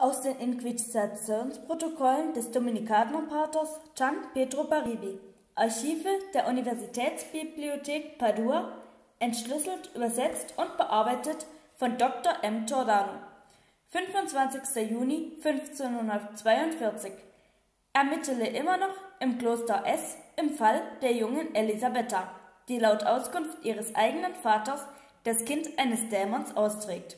Aus den Inquisitionsprotokollen des Dominikanerpaters Gian Pietro Baribi, Archive der Universitätsbibliothek Padua, entschlüsselt, übersetzt und bearbeitet von Dr. M. Giordano. 25. Juni 1542. Ermittele immer noch im Kloster S im Fall der jungen Elisabetta, die laut Auskunft ihres eigenen Vaters das Kind eines Dämons austrägt.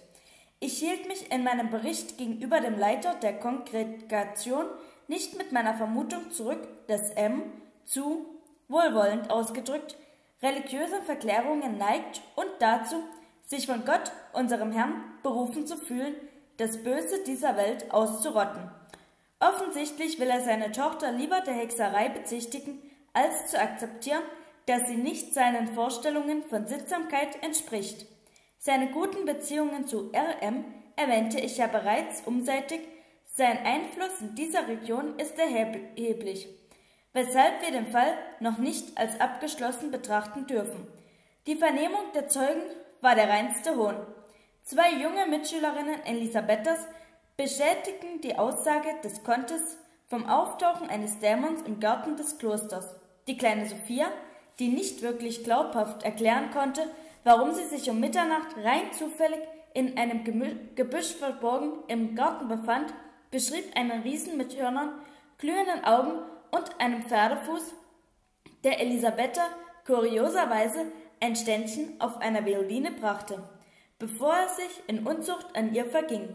Ich hielt mich in meinem Bericht gegenüber dem Leiter der Kongregation nicht mit meiner Vermutung zurück, dass M zu, wohlwollend ausgedrückt, religiösen Verklärungen neigt und dazu, sich von Gott, unserem Herrn, berufen zu fühlen, das Böse dieser Welt auszurotten. Offensichtlich will er seine Tochter lieber der Hexerei bezichtigen, als zu akzeptieren, dass sie nicht seinen Vorstellungen von Sittsamkeit entspricht. Seine guten Beziehungen zu RM erwähnte ich ja bereits umseitig, sein Einfluss in dieser Region ist erheblich, weshalb wir den Fall noch nicht als abgeschlossen betrachten dürfen. Die Vernehmung der Zeugen war der reinste Hohn. Zwei junge Mitschülerinnen Elisabethas bestätigten die Aussage des Kontes vom Auftauchen eines Dämons im Garten des Klosters. Die kleine Sophia, die nicht wirklich glaubhaft erklären konnte, warum sie sich um Mitternacht rein zufällig in einem Gebüsch verborgen im Garten befand, beschrieb einen Riesen mit Hörnern, glühenden Augen und einem Pferdefuß, der Elisabetta kurioserweise ein Ständchen auf einer Violine brachte, bevor er sich in Unzucht an ihr verging.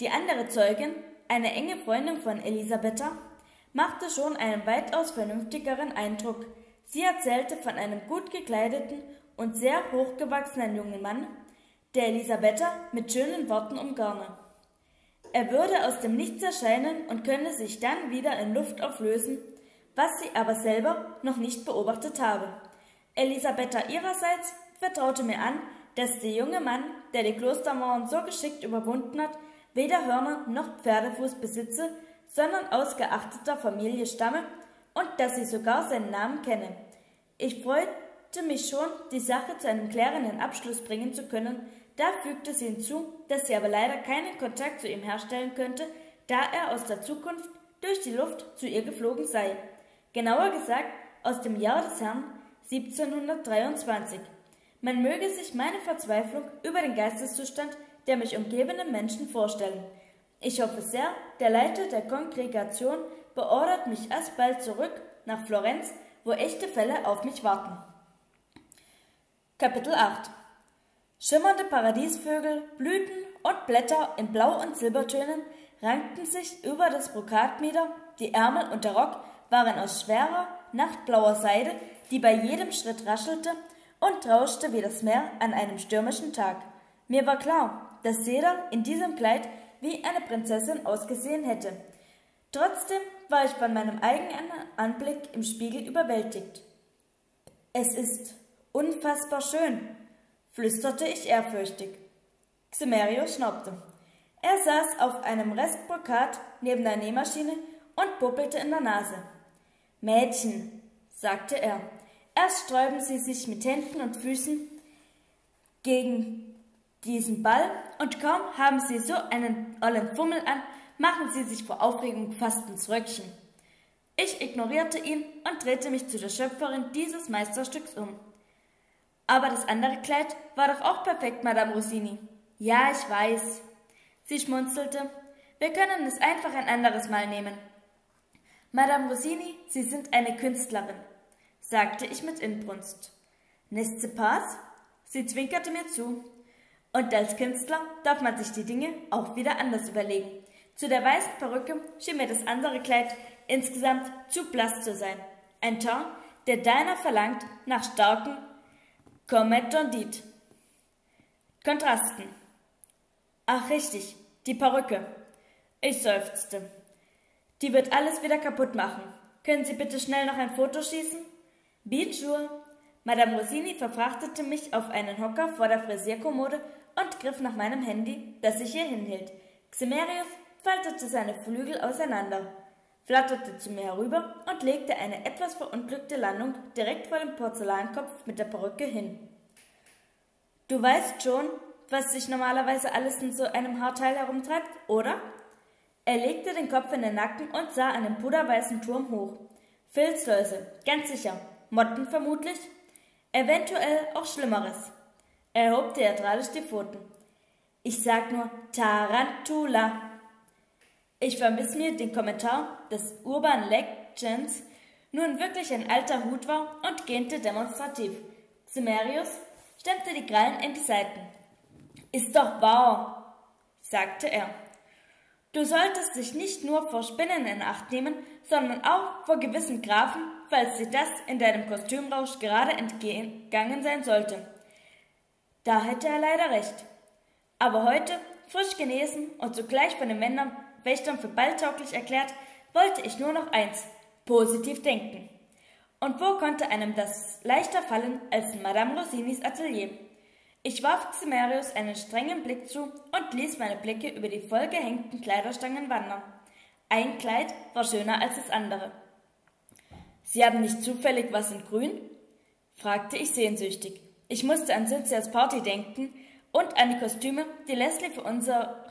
Die andere Zeugin, eine enge Freundin von Elisabetta, machte schon einen weitaus vernünftigeren Eindruck. Sie erzählte von einem gut gekleideten und sehr hochgewachsenen jungen Mann, der Elisabetta mit schönen Worten umgarne. Er würde aus dem Nichts erscheinen und könne sich dann wieder in Luft auflösen, was sie aber selber noch nicht beobachtet habe. Elisabetta ihrerseits vertraute mir an, dass der junge Mann, der die Klostermauern so geschickt überwunden hat, weder Hörner noch Pferdefuß besitze, sondern aus geachteter Familie stamme und dass sie sogar seinen Namen kenne. Ich freute mich schon, die Sache zu einem klärenden Abschluss bringen zu können, da fügte sie hinzu, dass sie aber leider keinen Kontakt zu ihm herstellen könnte, da er aus der Zukunft durch die Luft zu ihr geflogen sei. Genauer gesagt aus dem Jahr des Herrn 1723. Man möge sich meine Verzweiflung über den Geisteszustand der mich umgebenden Menschen vorstellen. Ich hoffe sehr, der Leiter der Kongregation beordert mich alsbald zurück nach Florenz, wo echte Fälle auf mich warten. Kapitel 8 Schimmernde Paradiesvögel, Blüten und Blätter in Blau- und Silbertönen rankten sich über das Brokatmieder, die Ärmel und der Rock waren aus schwerer, nachtblauer Seide, die bei jedem Schritt raschelte und rauschte wie das Meer an einem stürmischen Tag. Mir war klar, dass Seda in diesem Kleid wie eine Prinzessin ausgesehen hätte. Trotzdem war ich von meinem eigenen Anblick im Spiegel überwältigt. Es ist Unfassbar schön, flüsterte ich ehrfürchtig. Xemerio schnaubte. Er saß auf einem Restbrokat neben der Nähmaschine und puppelte in der Nase. Mädchen, sagte er, erst sträuben sie sich mit Händen und Füßen gegen diesen Ball und kaum haben sie so einen ollen Fummel an, machen sie sich vor Aufregung fast ins Röckchen. Ich ignorierte ihn und drehte mich zu der Schöpferin dieses Meisterstücks um. Aber das andere Kleid war doch auch perfekt, Madame Rossini. Ja, ich weiß. Sie schmunzelte. Wir können es einfach ein anderes Mal nehmen. Madame Rossini, Sie sind eine Künstlerin, sagte ich mit Inbrunst. N'est-ce pas? Sie zwinkerte mir zu. Und als Künstler darf man sich die Dinge auch wieder anders überlegen. Zu der weißen Perücke schien mir das andere Kleid insgesamt zu blass zu sein. Ein Ton, der deiner verlangt nach starken, Comet Kontrasten. Ach richtig, die Perücke. Ich seufzte. Die wird alles wieder kaputt machen. Können Sie bitte schnell noch ein Foto schießen? Bijou. Madame Rossini verfrachtete mich auf einen Hocker vor der Frisierkommode und griff nach meinem Handy, das ich ihr hinhielt. Ximerius faltete seine Flügel auseinander flatterte zu mir herüber und legte eine etwas verunglückte Landung direkt vor dem Porzellankopf mit der Perücke hin. Du weißt schon, was sich normalerweise alles in so einem Haarteil herumtreibt, oder? Er legte den Kopf in den Nacken und sah einen puderweißen Turm hoch. Filzläuse, ganz sicher. Motten vermutlich. Eventuell auch Schlimmeres. Er erhob theatralisch die Pfoten. Ich sag nur Tarantula. Ich vermiss mir den Kommentar des Urban Legends nun wirklich ein alter Hut war und gähnte demonstrativ. Ximerius stemmte die Krallen in die Seiten. Ist doch wahr, sagte er. Du solltest dich nicht nur vor Spinnen in Acht nehmen, sondern auch vor gewissen Grafen, falls dir das in deinem Kostümrausch gerade entgegangen sein sollte. Da hätte er leider recht. Aber heute, frisch genesen und zugleich von den Männern Wächtern für balltauglich erklärt, wollte ich nur noch eins, positiv denken. Und wo konnte einem das leichter fallen als in Madame Rossinis Atelier? Ich warf Ximerius einen strengen Blick zu und ließ meine Blicke über die vollgehängten Kleiderstangen wandern. Ein Kleid war schöner als das andere. Sie haben nicht zufällig was in Grün? fragte ich sehnsüchtig. Ich musste an Cynthias Party denken und an die Kostüme, die Leslie für unsere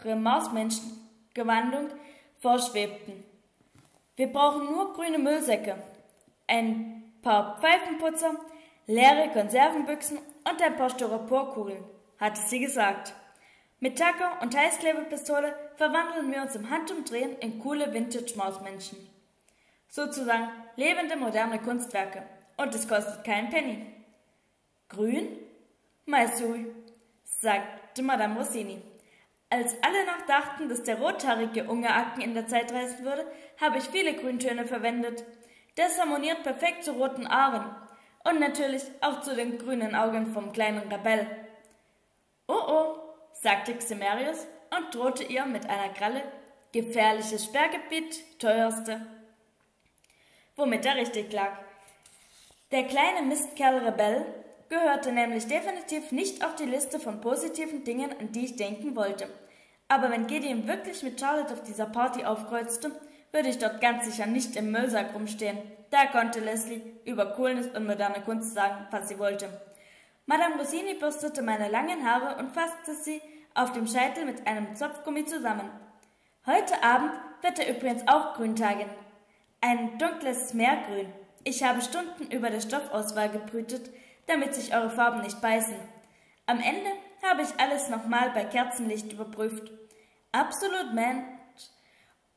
Marsmenschengewandung vorschwebten. Wir brauchen nur grüne Müllsäcke, ein paar Pfeifenputzer, leere Konservenbüchsen und ein paar Styroporkugeln, hatte sie gesagt. Mit Tacker und Heißklebepistole verwandeln wir uns im Handumdrehen in coole Vintage-Mausmenschen. Sozusagen lebende moderne Kunstwerke. Und es kostet keinen Penny. Grün? Maisui, sagte Madame Rossini. Als alle noch dachten, dass der rothaarige Ungeacken in der Zeit reisen würde, habe ich viele Grüntöne verwendet. Das harmoniert perfekt zu roten Aaren und natürlich auch zu den grünen Augen vom kleinen Rebell. Oh oh, sagte Ximerius und drohte ihr mit einer Kralle, gefährliches Sperrgebiet, teuerste. Womit er richtig lag. Der kleine Mistkerl Rebell gehörte nämlich definitiv nicht auf die Liste von positiven Dingen, an die ich denken wollte. Aber wenn Gideon wirklich mit Charlotte auf dieser Party aufkreuzte, würde ich dort ganz sicher nicht im Müllsack rumstehen. Da konnte Leslie über Coolness und moderne Kunst sagen, was sie wollte. Madame Rossini bürstete meine langen Haare und fasste sie auf dem Scheitel mit einem Zopfgummi zusammen. Heute Abend wird er übrigens auch grün tagen. Ein dunkles Meergrün. Ich habe Stunden über der Stoffauswahl gebrütet, damit sich eure Farben nicht beißen. Am Ende habe ich alles nochmal bei Kerzenlicht überprüft. Absolut Mensch,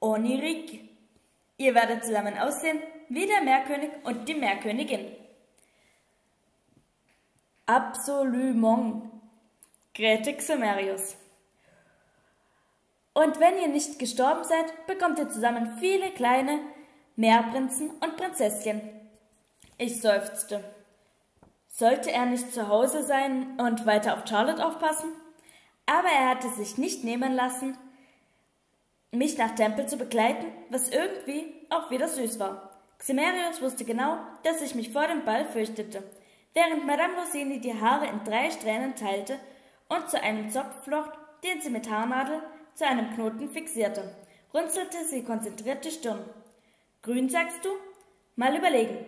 onirique. Ihr werdet zusammen aussehen wie der Meerkönig und die Meerkönigin. Absolument, Grete Xomerius. Und wenn ihr nicht gestorben seid, bekommt ihr zusammen viele kleine Meerprinzen und Prinzesschen. Ich seufzte. Sollte er nicht zu Hause sein und weiter auf Charlotte aufpassen? Aber er hatte sich nicht nehmen lassen, mich nach Tempel zu begleiten, was irgendwie auch wieder süß war. Ximerius wusste genau, dass ich mich vor dem Ball fürchtete, während Madame Rossini die Haare in drei Strähnen teilte und zu einem Zopf flocht, den sie mit Haarnadel zu einem Knoten fixierte, runzelte sie konzentriert die Stirn. Grün sagst du? Mal überlegen.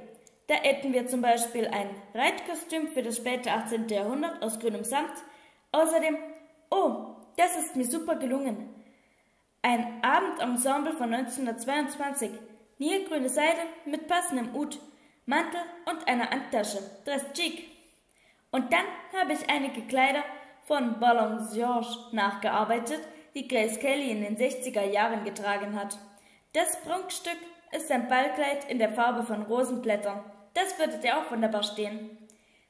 Da hätten wir zum Beispiel ein Reitkostüm für das späte 18. Jahrhundert aus grünem Samt. Außerdem, oh, das ist mir super gelungen. Ein Abendensemble von 1922. Nilgrüne Seide mit passendem Hut, Mantel und einer Handtasche. Das ist chic. Und dann habe ich einige Kleider von Balenciaga nachgearbeitet, die Grace Kelly in den 60er Jahren getragen hat. Das Prunkstück ist ein Ballkleid in der Farbe von Rosenblättern. Das würde dir auch wunderbar stehen.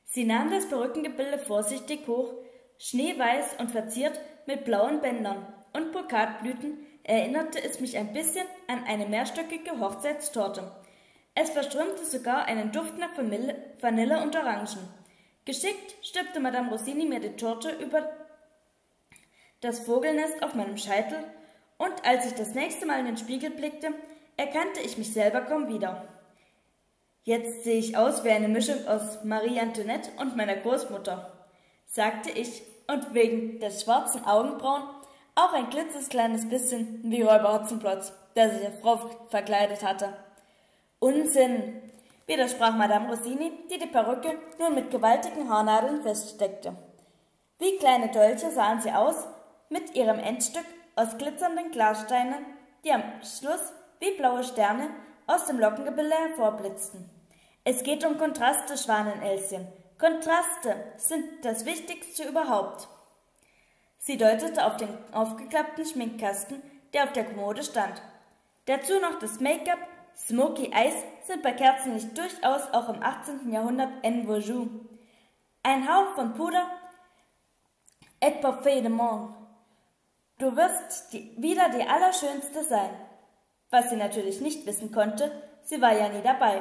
Sie nahm das Perückengebilde vorsichtig hoch, schneeweiß und verziert mit blauen Bändern und Brokatblüten erinnerte es mich ein bisschen an eine mehrstöckige Hochzeitstorte. Es verströmte sogar einen Duft nach Vanille und Orangen. Geschickt stülpte Madame Rossini mir die Torte über das Vogelnest auf meinem Scheitel, und als ich das nächste Mal in den Spiegel blickte, erkannte ich mich selber kaum wieder. Jetzt sehe ich aus wie eine Mischung aus Marie Antoinette und meiner Großmutter, sagte ich und wegen der schwarzen Augenbrauen auch ein klitzekleines bisschen wie Räuber Hotzenplotz, der sich als Frau verkleidet hatte. Unsinn, widersprach Madame Rossini, die die Perücke nun mit gewaltigen Haarnadeln feststeckte. Wie kleine Dolche sahen sie aus, mit ihrem Endstück aus glitzernden Glassteinen die am Schluss wie blaue Sterne aus dem Lockengebilde hervorblitzten. Es geht um Kontraste, Schwanenelschen. Kontraste sind das Wichtigste überhaupt. Sie deutete auf den aufgeklappten Schminkkasten, der auf der Kommode stand. Dazu noch das Make-up, Smoky Eyes sind bei Kerzenlicht durchaus auch im 18. Jahrhundert en vogue. Ein Hauch von Puder, et parfait de monde. Du wirst die, wieder die Allerschönste sein. Was sie natürlich nicht wissen konnte, sie war ja nie dabei.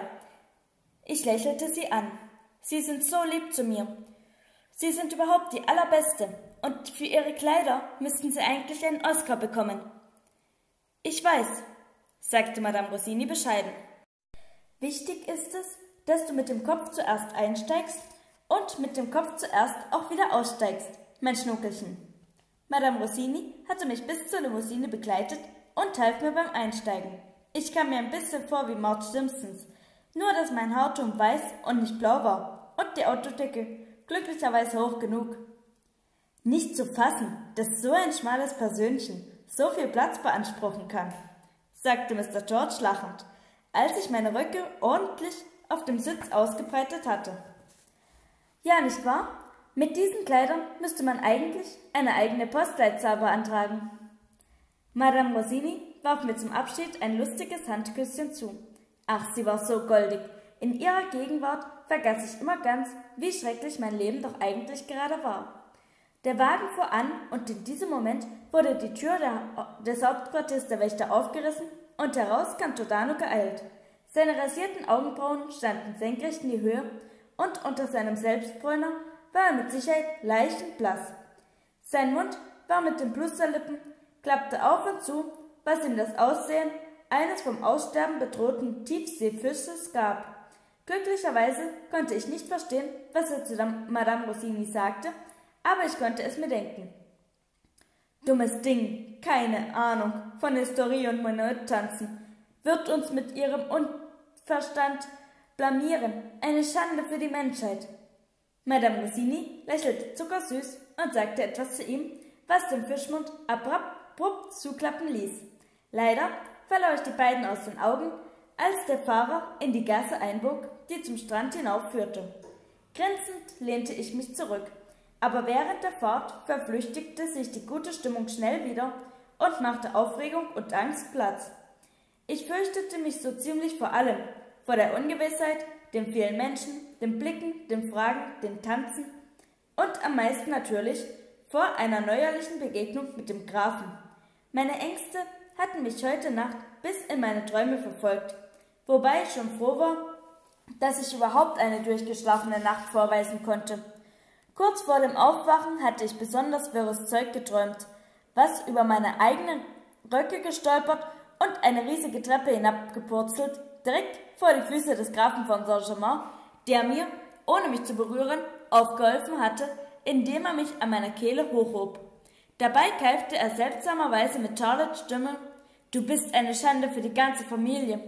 Ich lächelte sie an. Sie sind so lieb zu mir. Sie sind überhaupt die Allerbeste, und für ihre Kleider müssten sie eigentlich einen Oscar bekommen. Ich weiß, sagte Madame Rossini bescheiden. Wichtig ist es, dass du mit dem Kopf zuerst einsteigst und mit dem Kopf zuerst auch wieder aussteigst, mein Schnuckelchen. Madame Rossini hatte mich bis zur Limousine begleitet und half mir beim Einsteigen. Ich kam mir ein bisschen vor wie Marge Simpsons, nur dass mein Haarton weiß und nicht blau war und die Autodecke glücklicherweise hoch genug. Nicht zu fassen, dass so ein schmales Persönchen so viel Platz beanspruchen kann, sagte Mr. George lachend, als ich meine Röcke ordentlich auf dem Sitz ausgebreitet hatte. Ja, nicht wahr? Mit diesen Kleidern müsste man eigentlich eine eigene Postleitzahl beantragen. Madame Rossini warf mir zum Abschied ein lustiges Handküsschen zu. Ach, sie war so goldig. In ihrer Gegenwart vergaß ich immer ganz, wie schrecklich mein Leben doch eigentlich gerade war. Der Wagen fuhr an und in diesem Moment wurde die Tür der, des Hauptquartiers der Wächter aufgerissen und heraus kam Todano geeilt. Seine rasierten Augenbrauen standen senkrecht in die Höhe und unter seinem Selbstbräuner war er mit Sicherheit leichenblass. Sein Mund war mit den Blusterlippen, klappte auf und zu, was ihm das Aussehen eines vom Aussterben bedrohten Tiefseefisches gab. Glücklicherweise konnte ich nicht verstehen, was er zu Madame Rossini sagte, aber ich konnte es mir denken. Dummes Ding, keine Ahnung von Historie und Menuett-Tanzen, wird uns mit ihrem Unverstand blamieren, eine Schande für die Menschheit. Madame Rossini lächelte zuckersüß und sagte etwas zu ihm, was den Fischmund abrupt zuklappen ließ. Leider verlor ich die beiden aus den Augen, als der Fahrer in die Gasse einbog, die zum Strand hinaufführte. Grinsend lehnte ich mich zurück, aber während der Fahrt verflüchtigte sich die gute Stimmung schnell wieder und machte Aufregung und Angst Platz. Ich fürchtete mich so ziemlich vor allem, vor der Ungewissheit, den vielen Menschen, den Blicken, den Fragen, den Tanzen und am meisten natürlich vor einer neuerlichen Begegnung mit dem Grafen. Meine Ängste hatten mich heute Nacht bis in meine Träume verfolgt, wobei ich schon froh war, dass ich überhaupt eine durchgeschlafene Nacht vorweisen konnte. Kurz vor dem Aufwachen hatte ich besonders wirres Zeug geträumt, was über meine eigenen Röcke gestolpert und eine riesige Treppe hinabgepurzelt, direkt vor die Füße des Grafen von Saint-Germain, der mir, ohne mich zu berühren, aufgeholfen hatte, indem er mich an meiner Kehle hochhob. Dabei keifte er seltsamerweise mit Charlottes Stimme, Du bist eine Schande für die ganze Familie.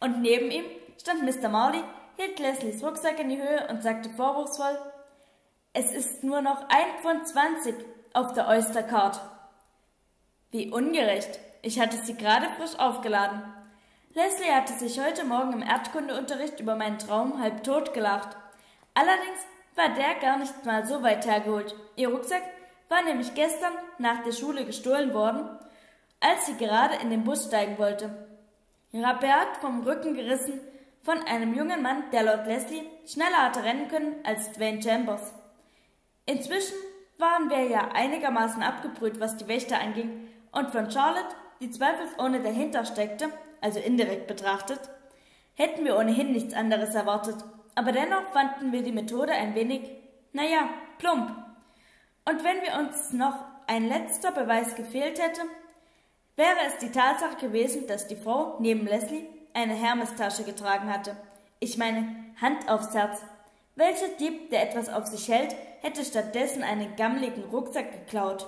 Und neben ihm stand Mr. Marley, hielt Leslies Rucksack in die Höhe und sagte vorwurfsvoll, es ist nur noch ein Pfund zwanzig auf der Oystercard. Wie ungerecht. Ich hatte sie gerade frisch aufgeladen. Leslie hatte sich heute Morgen im Erdkundeunterricht über meinen Traum halb tot gelacht. Allerdings war der gar nicht mal so weit hergeholt. Ihr Rucksack war nämlich gestern nach der Schule gestohlen worden, als sie gerade in den Bus steigen wollte. Rappert vom Rücken gerissen von einem jungen Mann, der laut Leslie schneller hatte rennen können als Dwayne Chambers. Inzwischen waren wir ja einigermaßen abgebrüht, was die Wächter anging, und von Charlotte, die zweifelsohne dahinter steckte, also indirekt betrachtet, hätten wir ohnehin nichts anderes erwartet, aber dennoch fanden wir die Methode ein wenig, naja, plump. Und wenn wir uns noch ein letzter Beweis gefehlt hätte, wäre es die Tatsache gewesen, dass die Frau neben Leslie eine Hermestasche getragen hatte. Ich meine, Hand aufs Herz. Welcher Dieb, der etwas auf sich hält, hätte stattdessen einen gammeligen Rucksack geklaut.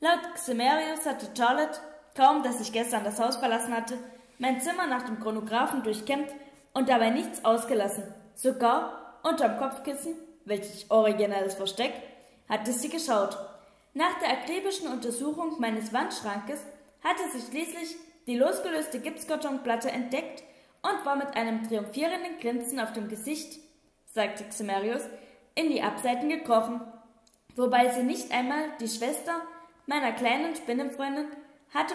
Laut Xemerius hatte Charlotte, kaum dass ich gestern das Haus verlassen hatte, mein Zimmer nach dem Chronographen durchkämmt und dabei nichts ausgelassen. Sogar unterm Kopfkissen, welches originelles Versteck, hatte sie geschaut. Nach der akribischen Untersuchung meines Wandschrankes hatte sie schließlich die losgelöste Gipskartonplatte entdeckt und war mit einem triumphierenden Grinsen auf dem Gesicht, sagte Ximerius, in die Abseiten gekrochen, wobei sie nicht einmal die Schwester meiner kleinen Spinnenfreundin hatte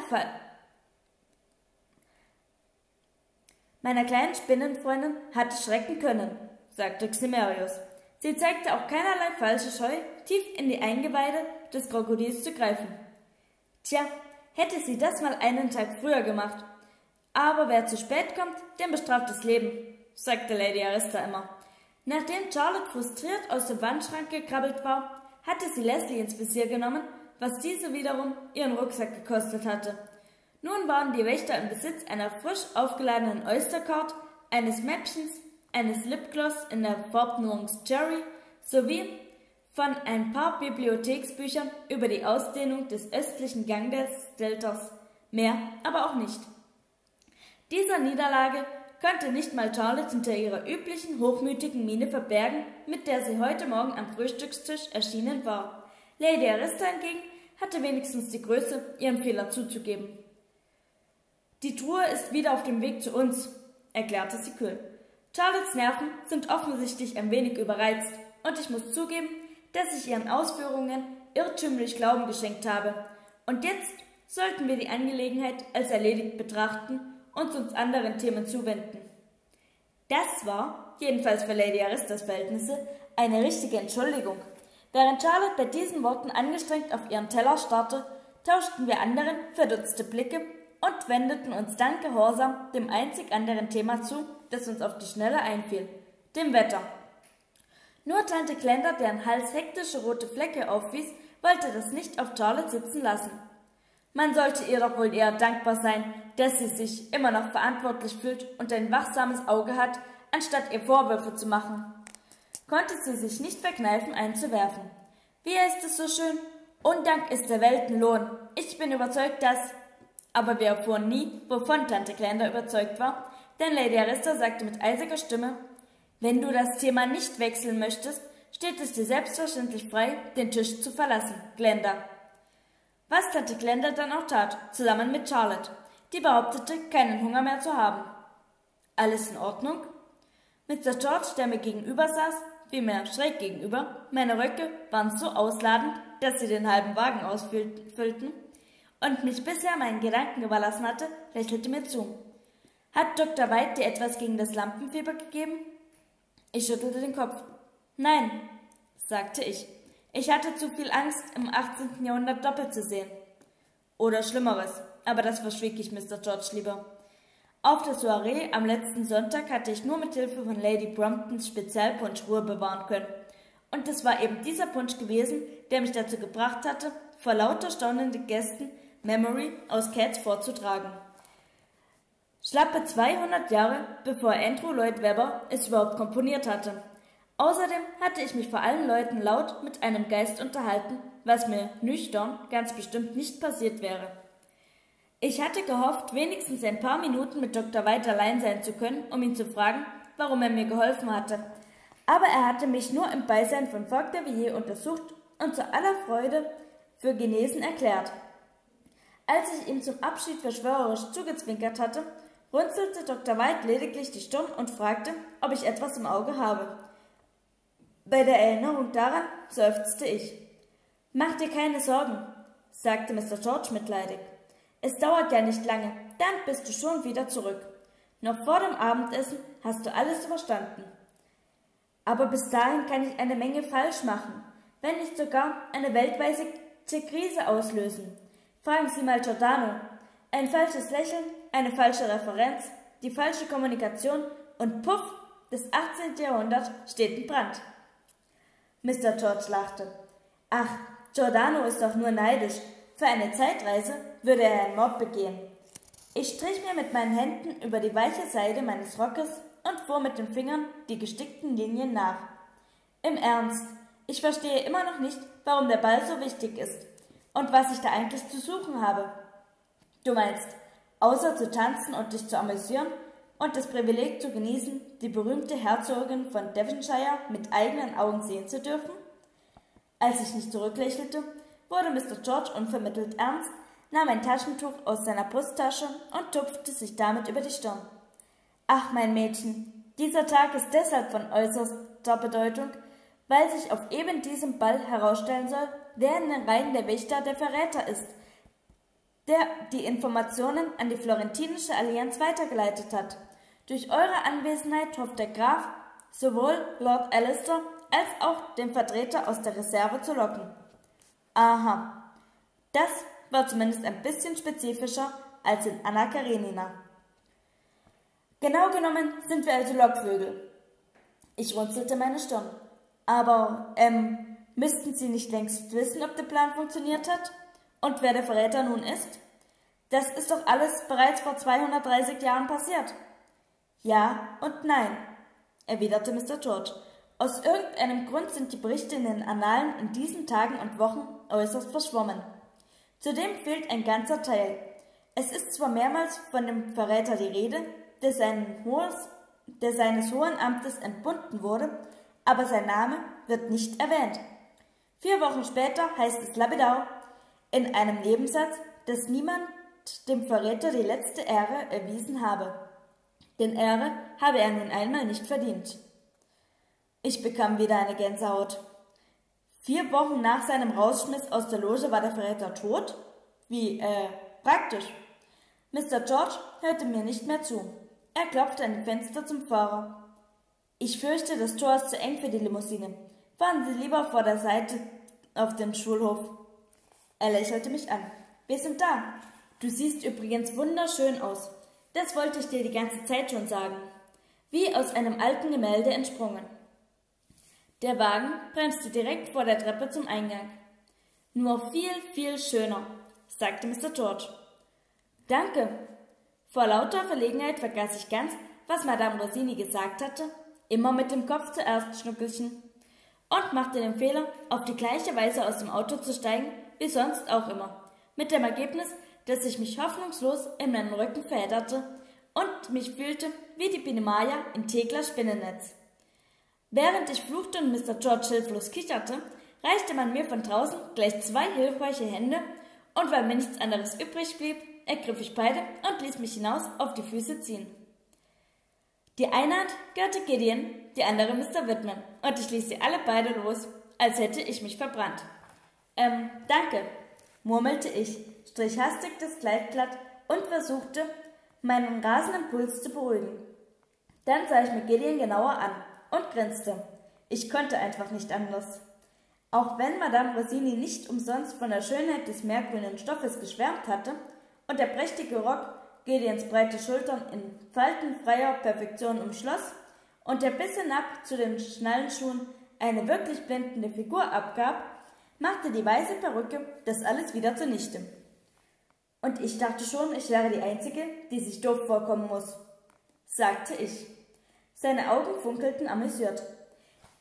meiner kleinen Spinnenfreundin hatte schrecken können, sagte Ximerius. Sie zeigte auch keinerlei falsche Scheu, tief in die Eingeweide des Krokodils zu greifen. Tja, hätte sie das mal einen Tag früher gemacht. Aber wer zu spät kommt, dem bestraft das Leben, sagte Lady Arista immer. Nachdem Charlotte frustriert aus dem Wandschrank gekrabbelt war, hatte sie Leslie ins Visier genommen, was diese wiederum ihren Rucksack gekostet hatte. Nun waren die Wächter im Besitz einer frisch aufgeladenen Oystercard, eines Mäppchens, eines Lipgloss in der Farbnuance Cherry sowie von ein paar Bibliotheksbüchern über die Ausdehnung des östlichen Ganges-Deltas, mehr aber auch nicht. Dieser Niederlage konnte nicht mal Charlotte hinter ihrer üblichen hochmütigen Miene verbergen, mit der sie heute Morgen am Frühstückstisch erschienen war. Lady Arista hingegen hatte wenigstens die Größe, ihren Fehler zuzugeben. Die Truhe ist wieder auf dem Weg zu uns, erklärte sie kühl. Charlottes Nerven sind offensichtlich ein wenig überreizt, und ich muss zugeben, dass ich ihren Ausführungen irrtümlich Glauben geschenkt habe. Und jetzt sollten wir die Angelegenheit als erledigt betrachten und uns anderen Themen zuwenden. Das war, jedenfalls für Lady Aristas Verhältnisse, eine richtige Entschuldigung. Während Charlotte bei diesen Worten angestrengt auf ihren Teller starrte, tauschten wir anderen verdutzte Blicke und wendeten uns dann gehorsam dem einzig anderen Thema zu, das uns auf die Schnelle einfiel, dem Wetter. Nur Tante Glenda, deren Hals hektische rote Flecke aufwies, wollte das nicht auf Charlotte sitzen lassen. Man sollte ihr doch wohl eher dankbar sein, dass sie sich immer noch verantwortlich fühlt und ein wachsames Auge hat, anstatt ihr Vorwürfe zu machen. Konnte sie sich nicht verkneifen, einzuwerfen. Wie heißt es so schön? Undank ist der Weltenlohn. Ich bin überzeugt, dass... Aber wir erfuhren nie, wovon Tante Glenda überzeugt war, denn Lady Arista sagte mit eisiger Stimme, wenn du das Thema nicht wechseln möchtest, steht es dir selbstverständlich frei, den Tisch zu verlassen, Glenda. Was Tante Glenda dann auch tat, zusammen mit Charlotte, die behauptete, keinen Hunger mehr zu haben. Alles in Ordnung? Mr. George, der mir gegenüber saß, wie mir schräg gegenüber, meine Röcke waren so ausladend, dass sie den halben Wagen ausfüllten, und mich bisher meinen Gedanken überlassen hatte, lächelte mir zu. Hat Dr. White dir etwas gegen das Lampenfieber gegeben? Ich schüttelte den Kopf. Nein, sagte ich. Ich hatte zu viel Angst, im 18. Jahrhundert doppelt zu sehen. Oder Schlimmeres, aber das verschwieg ich Mr. George lieber. Auf der Soiree am letzten Sonntag hatte ich nur mit Hilfe von Lady Bromptons Spezialpunsch Ruhe bewahren können. Und es war eben dieser Punsch gewesen, der mich dazu gebracht hatte, vor lauter staunenden Gästen Memory aus Cats vorzutragen. Schlappe 200 Jahre, bevor Andrew Lloyd Webber es überhaupt komponiert hatte. Außerdem hatte ich mich vor allen Leuten laut mit einem Geist unterhalten, was mir nüchtern ganz bestimmt nicht passiert wäre. Ich hatte gehofft, wenigstens ein paar Minuten mit Dr. White allein sein zu können, um ihn zu fragen, warum er mir geholfen hatte. Aber er hatte mich nur im Beisein von Fogg de Villiers untersucht und zu aller Freude für genesen erklärt. Als ich ihm zum Abschied verschwörerisch zugezwinkert hatte, runzelte Dr. White lediglich die Stirn und fragte, ob ich etwas im Auge habe. Bei der Erinnerung daran seufzte ich. Mach dir keine Sorgen, sagte Mr. George mitleidig. Es dauert ja nicht lange, dann bist du schon wieder zurück. Noch vor dem Abendessen hast du alles überstanden. Aber bis dahin kann ich eine Menge falsch machen, wenn nicht sogar eine weltweite Krise auslösen. Fragen Sie mal Giordano. Ein falsches Lächeln eine falsche Referenz, die falsche Kommunikation und puff, das 18. Jahrhundert steht in Brand. Mr. George lachte. Ach, Giordano ist doch nur neidisch. Für eine Zeitreise würde er einen Mord begehen. Ich strich mir mit meinen Händen über die weiche Seide meines Rockes und fuhr mit den Fingern die gestickten Linien nach. Im Ernst, ich verstehe immer noch nicht, warum der Ball so wichtig ist und was ich da eigentlich zu suchen habe. Du meinst, außer zu tanzen und dich zu amüsieren und das Privileg zu genießen, die berühmte Herzogin von Devonshire mit eigenen Augen sehen zu dürfen? Als ich nicht zurücklächelte, wurde Mr. George unvermittelt ernst, nahm ein Taschentuch aus seiner Brusttasche und tupfte sich damit über die Stirn. Ach, mein Mädchen, dieser Tag ist deshalb von äußerster Bedeutung, weil sich auf eben diesem Ball herausstellen soll, wer in den Reihen der Wächter der Verräter ist, der die Informationen an die Florentinische Allianz weitergeleitet hat. Durch eure Anwesenheit hofft der Graf, sowohl Lord Alistair als auch den Vertreter aus der Reserve zu locken. Aha, das war zumindest ein bisschen spezifischer als in Anna Karenina. Genau genommen sind wir also Lockvögel. Ich runzelte meine Stirn. Aber, ähm, müssten Sie nicht längst wissen, ob der Plan funktioniert hat? Und wer der Verräter nun ist? Das ist doch alles bereits vor 230 Jahren passiert. Ja und nein, erwiderte Mr. George. Aus irgendeinem Grund sind die Berichte in den Annalen in diesen Tagen und Wochen äußerst verschwommen. Zudem fehlt ein ganzer Teil. Es ist zwar mehrmals von dem Verräter die Rede, der, hohes, der seines hohen Amtes entbunden wurde, aber sein Name wird nicht erwähnt. Vier Wochen später heißt es lapidau in einem Nebensatz, dass niemand dem Verräter die letzte Ehre erwiesen habe. Denn Ehre habe er nun einmal nicht verdient. Ich bekam wieder eine Gänsehaut. Vier Wochen nach seinem Rausschmiss aus der Loge war der Verräter tot? Wie, äh, praktisch. Mr. George hörte mir nicht mehr zu. Er klopfte an die Fenster zum Fahrer. Ich fürchte, das Tor ist zu eng für die Limousine. Fahren Sie lieber vor der Seite auf den Schulhof. Er lächelte mich an. Wir sind da. Du siehst übrigens wunderschön aus. Das wollte ich dir die ganze Zeit schon sagen. Wie aus einem alten Gemälde entsprungen. Der Wagen bremste direkt vor der Treppe zum Eingang. Nur viel, viel schöner, sagte Mr. George. Danke. Vor lauter Verlegenheit vergaß ich ganz, was Madame Rossini gesagt hatte, immer mit dem Kopf zuerst schnuckelchen, und machte den Fehler, auf die gleiche Weise aus dem Auto zu steigen, wie sonst auch immer, mit dem Ergebnis, dass ich mich hoffnungslos in meinen Rücken verhedderte und mich fühlte wie die Binemaya in Tegler Spinnennetz. Während ich fluchte und Mr. George hilflos kicherte, reichte man mir von draußen gleich zwei hilfreiche Hände, und weil mir nichts anderes übrig blieb, ergriff ich beide und ließ mich hinaus auf die Füße ziehen. Die eine Hand gehörte Gideon, die andere Mr. Whitman, und ich ließ sie alle beide los, als hätte ich mich verbrannt. Ähm, danke, murmelte ich, strich hastig das Kleid glatt und versuchte, meinen rasenden Puls zu beruhigen. Dann sah ich mir Gideon genauer an und grinste. Ich konnte einfach nicht anders. Auch wenn Madame Rossini nicht umsonst von der Schönheit des meergrünen Stoffes geschwärmt hatte und der prächtige Rock Gideons breite Schultern in faltenfreier Perfektion umschloss und der bis hinab zu den Schnallenschuhen eine wirklich blendende Figur abgab, machte die weiße Perücke das alles wieder zunichte. Und ich dachte schon, ich wäre die Einzige, die sich doof vorkommen muss, sagte ich. Seine Augen funkelten amüsiert.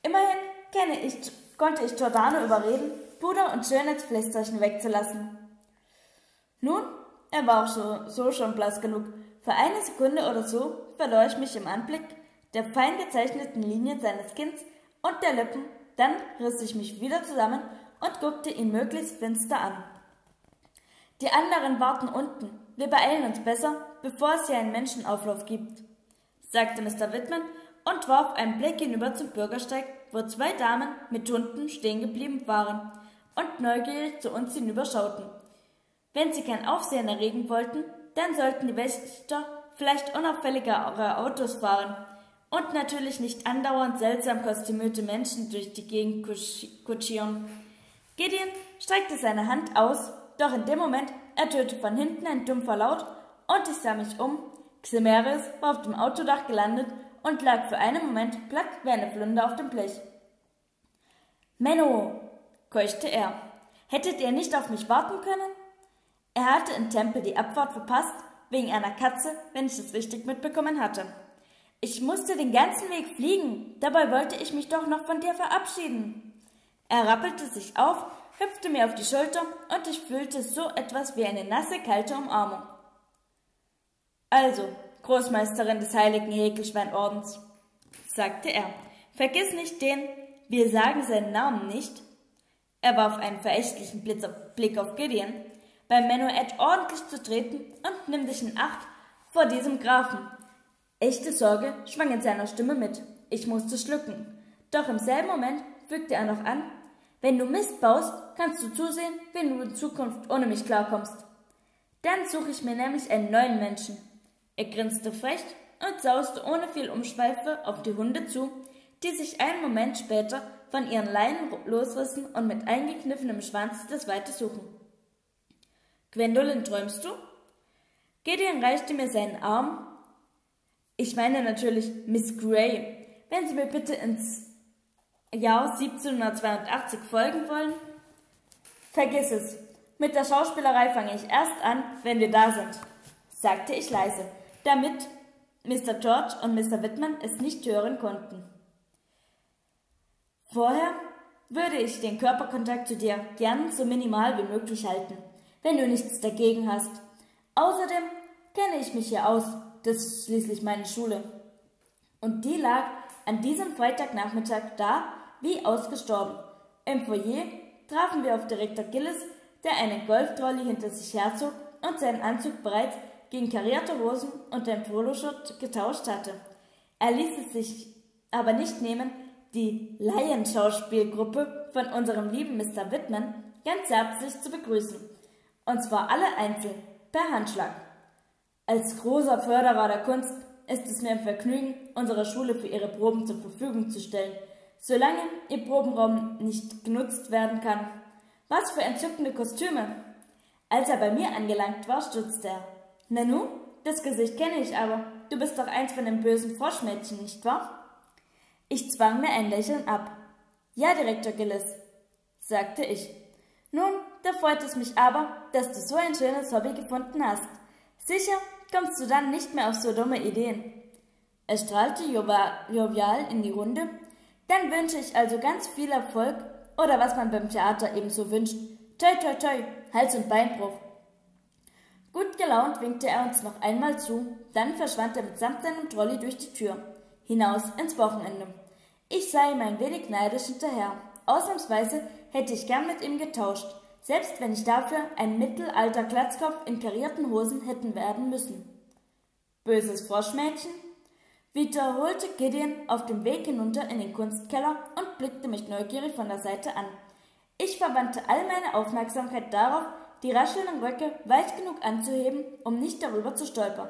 Immerhin kenne ich, konnte ich Giordano überreden, Puder und Schönheitsflästerchen wegzulassen. Nun, er war auch so, so schon blass genug. Für eine Sekunde oder so verlor ich mich im Anblick der fein gezeichneten Linien seines Kinns und der Lippen, dann riss ich mich wieder zusammen und guckte ihn möglichst finster an. Die anderen warten unten. Wir beeilen uns besser, bevor es hier einen Menschenauflauf gibt sagte Mr. Whitman und warf einen Blick hinüber zum Bürgersteig, wo zwei Damen mit Hunden stehen geblieben waren und neugierig zu uns hinüberschauten. Wenn sie kein Aufsehen erregen wollten, dann sollten die Wächter vielleicht unauffälligere Autos fahren und natürlich nicht andauernd seltsam kostümierte Menschen durch die Gegend kutschieren. Gideon streckte seine Hand aus, doch in dem Moment ertönte von hinten ein dumpfer Laut und ich sah mich um Ximeris war auf dem Autodach gelandet und lag für einen Moment platt wie eine Flunder auf dem Blech. Menno, keuchte er, hättet ihr nicht auf mich warten können? Er hatte im Tempel die Abfahrt verpasst, wegen einer Katze, wenn ich es richtig mitbekommen hatte. Ich musste den ganzen Weg fliegen, dabei wollte ich mich doch noch von dir verabschieden. Er rappelte sich auf, hüpfte mir auf die Schulter und ich fühlte so etwas wie eine nasse, kalte Umarmung. Also, Großmeisterin des heiligen Häkelschweinordens, sagte er, vergiss nicht den, wir sagen seinen Namen nicht. Er warf einen verächtlichen Blick auf Gideon. beim Menuett ordentlich zu treten und nimm dich in Acht vor diesem Grafen. Echte Sorge schwang in seiner Stimme mit. Ich musste schlucken. Doch im selben Moment fügte er noch an, wenn du Mist baust, kannst du zusehen, wenn du in Zukunft ohne mich klarkommst. Dann suche ich mir nämlich einen neuen Menschen. Er grinste frech und sauste ohne viel Umschweife auf die Hunde zu, die sich einen Moment später von ihren Leinen losrissen und mit eingekniffenem Schwanz das Weite suchen. Gwendolyn, träumst du? Gideon reichte mir seinen Arm. Ich meine natürlich Miss Gray. Wenn Sie mir bitte ins Jahr 1782 folgen wollen? Vergiss es. Mit der Schauspielerei fange ich erst an, wenn wir da sind, sagte ich leise, damit Mr. George und Mr. Whitman es nicht hören konnten. Vorher würde ich den Körperkontakt zu dir gern so minimal wie möglich halten, wenn du nichts dagegen hast. Außerdem kenne ich mich hier aus, das ist schließlich meine Schule. Und die lag an diesem Freitagnachmittag da, wie ausgestorben. Im Foyer trafen wir auf Direktor Gillis, der einen Golftrolley hinter sich herzog und seinen Anzug bereits gegen karierte Hosen und ein Poloshirt getauscht hatte. Er ließ es sich aber nicht nehmen, die Laienschauspielgruppe von unserem lieben Mr. Whitman ganz herzlich zu begrüßen. Und zwar alle einzeln, per Handschlag. Als großer Förderer der Kunst ist es mir ein Vergnügen, unsere Schule für ihre Proben zur Verfügung zu stellen – solange ihr Probenraum nicht genutzt werden kann. Was für entzückende Kostüme! Als er bei mir angelangt war, stutzte er. Nanu, das Gesicht kenne ich aber. Du bist doch eins von den bösen Froschmädchen, nicht wahr? Ich zwang mir ein Lächeln ab. Ja, Direktor Gillis, sagte ich. Nun, da freut es mich aber, dass du so ein schönes Hobby gefunden hast. Sicher kommst du dann nicht mehr auf so dumme Ideen. Er strahlte jovial in die Runde dann wünsche ich also ganz viel Erfolg oder was man beim Theater ebenso wünscht. Toi, toi, toi, Hals- und Beinbruch. Gut gelaunt winkte er uns noch einmal zu, dann verschwand er mitsamt seinem Trolley durch die Tür, hinaus ins Wochenende. Ich sah ihm ein wenig neidisch hinterher. Ausnahmsweise hätte ich gern mit ihm getauscht, selbst wenn ich dafür ein mittelalter Glatzkopf in karierten Hosen hätten werden müssen. Böses Froschmädchen? Wiederholte Gideon auf dem Weg hinunter in den Kunstkeller und blickte mich neugierig von der Seite an. Ich verwandte all meine Aufmerksamkeit darauf, die raschelnden Röcke weit genug anzuheben, um nicht darüber zu stolpern.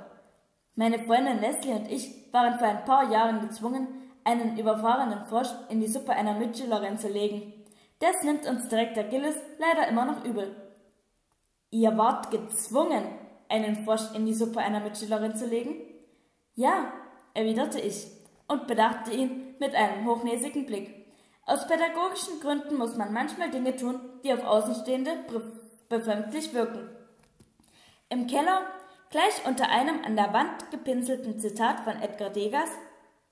Meine Freundin Leslie und ich waren vor ein paar Jahren gezwungen, einen überfahrenen Frosch in die Suppe einer Mitschülerin zu legen. Das nimmt uns Direktor Gillis leider immer noch übel. Ihr wart gezwungen, einen Frosch in die Suppe einer Mitschülerin zu legen? Ja, erwiderte ich und bedachte ihn mit einem hochnäsigen Blick. Aus pädagogischen Gründen muss man manchmal Dinge tun, die auf Außenstehende befremdlich wirken. Im Keller, gleich unter einem an der Wand gepinselten Zitat von Edgar Degas,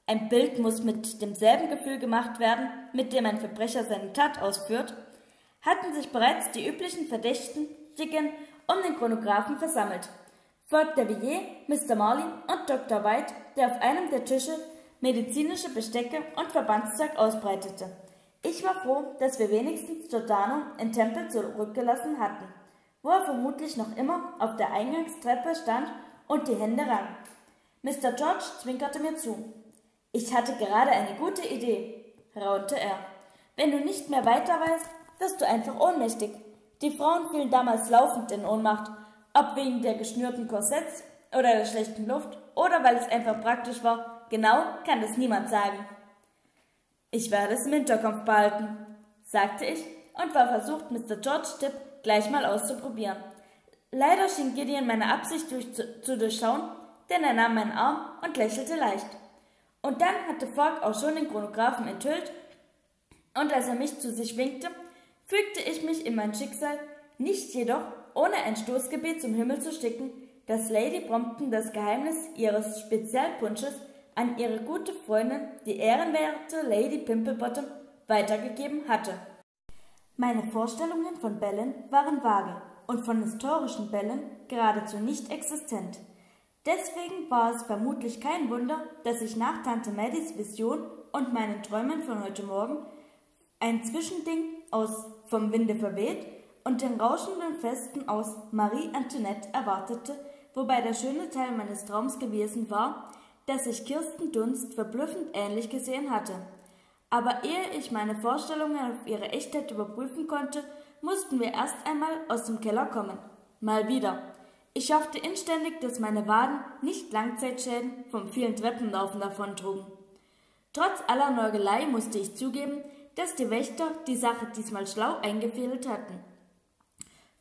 ein Bild muss mit demselben Gefühl gemacht werden, mit dem ein Verbrecher seine Tat ausführt, hatten sich bereits die üblichen Verdächtigen um den Chronographen versammelt folgt der Villiers, Mr. Marlin und Dr. White, der auf einem der Tische medizinische Bestecke und Verbandszeug ausbreitete. Ich war froh, dass wir wenigstens Giordano in Tempel zurückgelassen hatten, wo er vermutlich noch immer auf der Eingangstreppe stand und die Hände rang. Mr. George zwinkerte mir zu. Ich hatte gerade eine gute Idee, raunte er. Wenn du nicht mehr weiter weißt, wirst du einfach ohnmächtig. Die Frauen fielen damals laufend in Ohnmacht ob wegen der geschnürten Korsetts oder der schlechten Luft oder weil es einfach praktisch war, genau kann das niemand sagen. Ich werde es im Hinterkopf behalten, sagte ich und war versucht, Mr. George Tipp gleich mal auszuprobieren. Leider schien Gideon meine Absicht durch, zu, zu durchschauen, denn er nahm meinen Arm und lächelte leicht. Und dann hatte Fogg auch schon den Chronographen enthüllt, und als er mich zu sich winkte, fügte ich mich in mein Schicksal, nicht jedoch ohne ein Stoßgebet zum Himmel zu sticken, dass Lady Brompton das Geheimnis ihres Spezialpunsches an ihre gute Freundin, die ehrenwerte Lady Pimplebottom, weitergegeben hatte. Meine Vorstellungen von Bällen waren vage und von historischen Bällen geradezu nicht existent. Deswegen war es vermutlich kein Wunder, dass ich nach Tante Maddys Vision und meinen Träumen von heute Morgen ein Zwischending aus vom Winde verweht und den rauschenden Festen aus Marie Antoinette erwartete, wobei der schöne Teil meines Traums gewesen war, dass ich Kirsten Dunst verblüffend ähnlich gesehen hatte. Aber ehe ich meine Vorstellungen auf ihre Echtheit überprüfen konnte, mussten wir erst einmal aus dem Keller kommen. Mal wieder. Ich hoffte inständig, dass meine Waden nicht Langzeitschäden vom vielen Treppenlaufen davontrugen. Trotz aller Neugelei musste ich zugeben, dass die Wächter die Sache diesmal schlau eingefädelt hatten.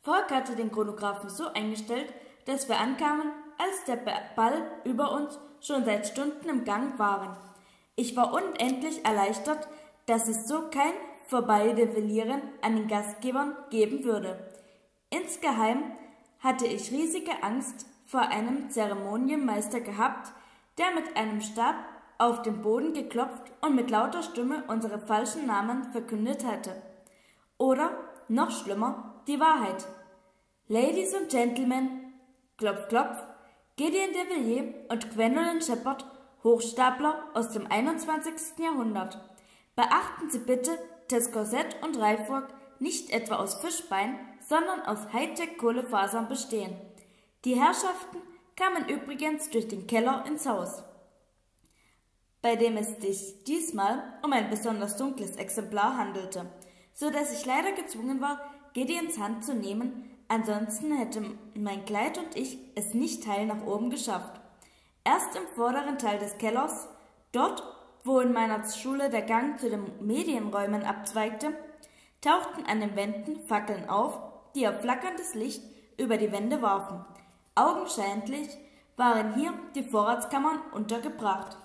Volk hatte den Chronographen so eingestellt, dass wir ankamen, als der Ball über uns schon seit Stunden im Gang waren. Ich war unendlich erleichtert, dass es so kein Vorbeidevelieren an den Gastgebern geben würde. Insgeheim hatte ich riesige Angst vor einem Zeremonienmeister gehabt, der mit einem Stab auf den Boden geklopft und mit lauter Stimme unsere falschen Namen verkündet hatte. Oder, noch schlimmer, die Wahrheit. Ladies und Gentlemen, klopf, klopf, Gideon de Villiers und Gwendolyn Shepard, Hochstapler aus dem 21. Jahrhundert. Beachten Sie bitte, dass Korsett und Reifrock nicht etwa aus Fischbein, sondern aus Hightech-Kohlefasern bestehen. Die Herrschaften kamen übrigens durch den Keller ins Haus bei dem es sich diesmal um ein besonders dunkles Exemplar handelte, so dass ich leider gezwungen war, Gideons Hand zu nehmen, ansonsten hätte mein Kleid und ich es nicht heil nach oben geschafft. Erst im vorderen Teil des Kellers, dort, wo in meiner Schule der Gang zu den Medienräumen abzweigte, tauchten an den Wänden Fackeln auf, die auf flackerndes Licht über die Wände warfen. Augenscheinlich waren hier die Vorratskammern untergebracht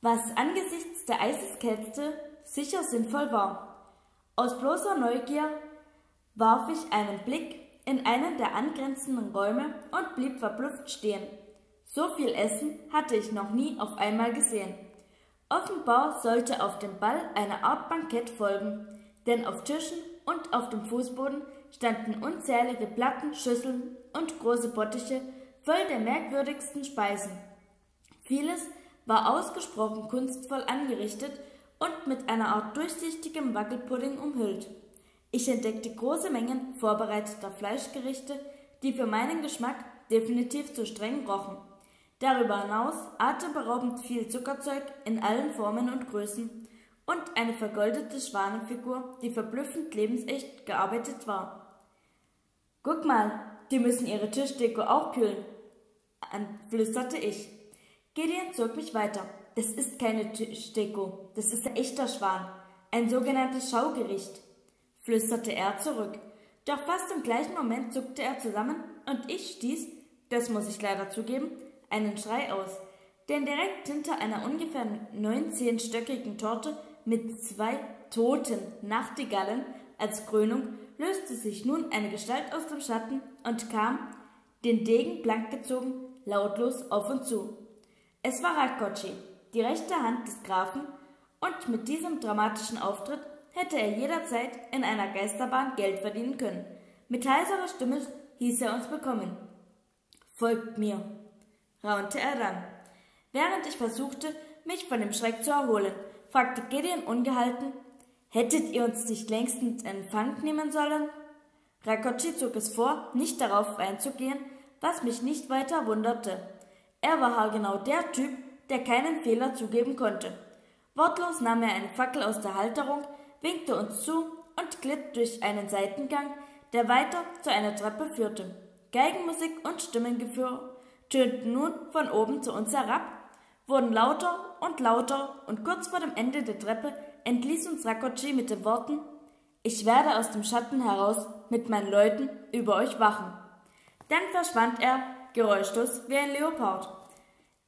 was angesichts der Eiseskälte sicher sinnvoll war. Aus bloßer Neugier warf ich einen Blick in einen der angrenzenden Räume und blieb verblüfft stehen. So viel Essen hatte ich noch nie auf einmal gesehen. Offenbar sollte auf dem Ball eine Art Bankett folgen, denn auf Tischen und auf dem Fußboden standen unzählige Platten, Schüsseln und große Bottiche voll der merkwürdigsten Speisen. Vieles war ausgesprochen kunstvoll angerichtet und mit einer Art durchsichtigem Wackelpudding umhüllt. Ich entdeckte große Mengen vorbereiteter Fleischgerichte, die für meinen Geschmack definitiv zu streng rochen. Darüber hinaus atemberaubend viel Zuckerzeug in allen Formen und Größen und eine vergoldete Schwanenfigur, die verblüffend lebensecht gearbeitet war. Guck mal, die müssen ihre Tischdeko auch kühlen, flüsterte ich. Gideon zog mich weiter. Das ist keine Steko, das ist ein echter Schwan, ein sogenanntes Schaugericht, flüsterte er zurück. Doch fast im gleichen Moment zuckte er zusammen und ich stieß, das muss ich leider zugeben, einen Schrei aus. Denn direkt hinter einer ungefähr 19-stöckigen Torte mit zwei toten Nachtigallen als Krönung löste sich nun eine Gestalt aus dem Schatten und kam, den Degen blank gezogen, lautlos auf uns zu. Es war Rakoczy, die rechte Hand des Grafen, und mit diesem dramatischen Auftritt hätte er jederzeit in einer Geisterbahn Geld verdienen können. Mit heiserer Stimme hieß er uns bekommen. Folgt mir, raunte er dann. Während ich versuchte, mich von dem Schreck zu erholen, fragte Gideon ungehalten, hättet ihr uns nicht längstens in Empfang nehmen sollen? Rakoczy zog es vor, nicht darauf einzugehen, was mich nicht weiter wunderte. Er war haargenau der Typ, der keinen Fehler zugeben konnte. Wortlos nahm er eine Fackel aus der Halterung, winkte uns zu und glitt durch einen Seitengang, der weiter zu einer Treppe führte. Geigenmusik und Stimmengefühl tönten nun von oben zu uns herab, wurden lauter und lauter und kurz vor dem Ende der Treppe entließ uns Rakoczy mit den Worten Ich werde aus dem Schatten heraus mit meinen Leuten über euch wachen. Dann verschwand er geräuschlos wie ein Leopard.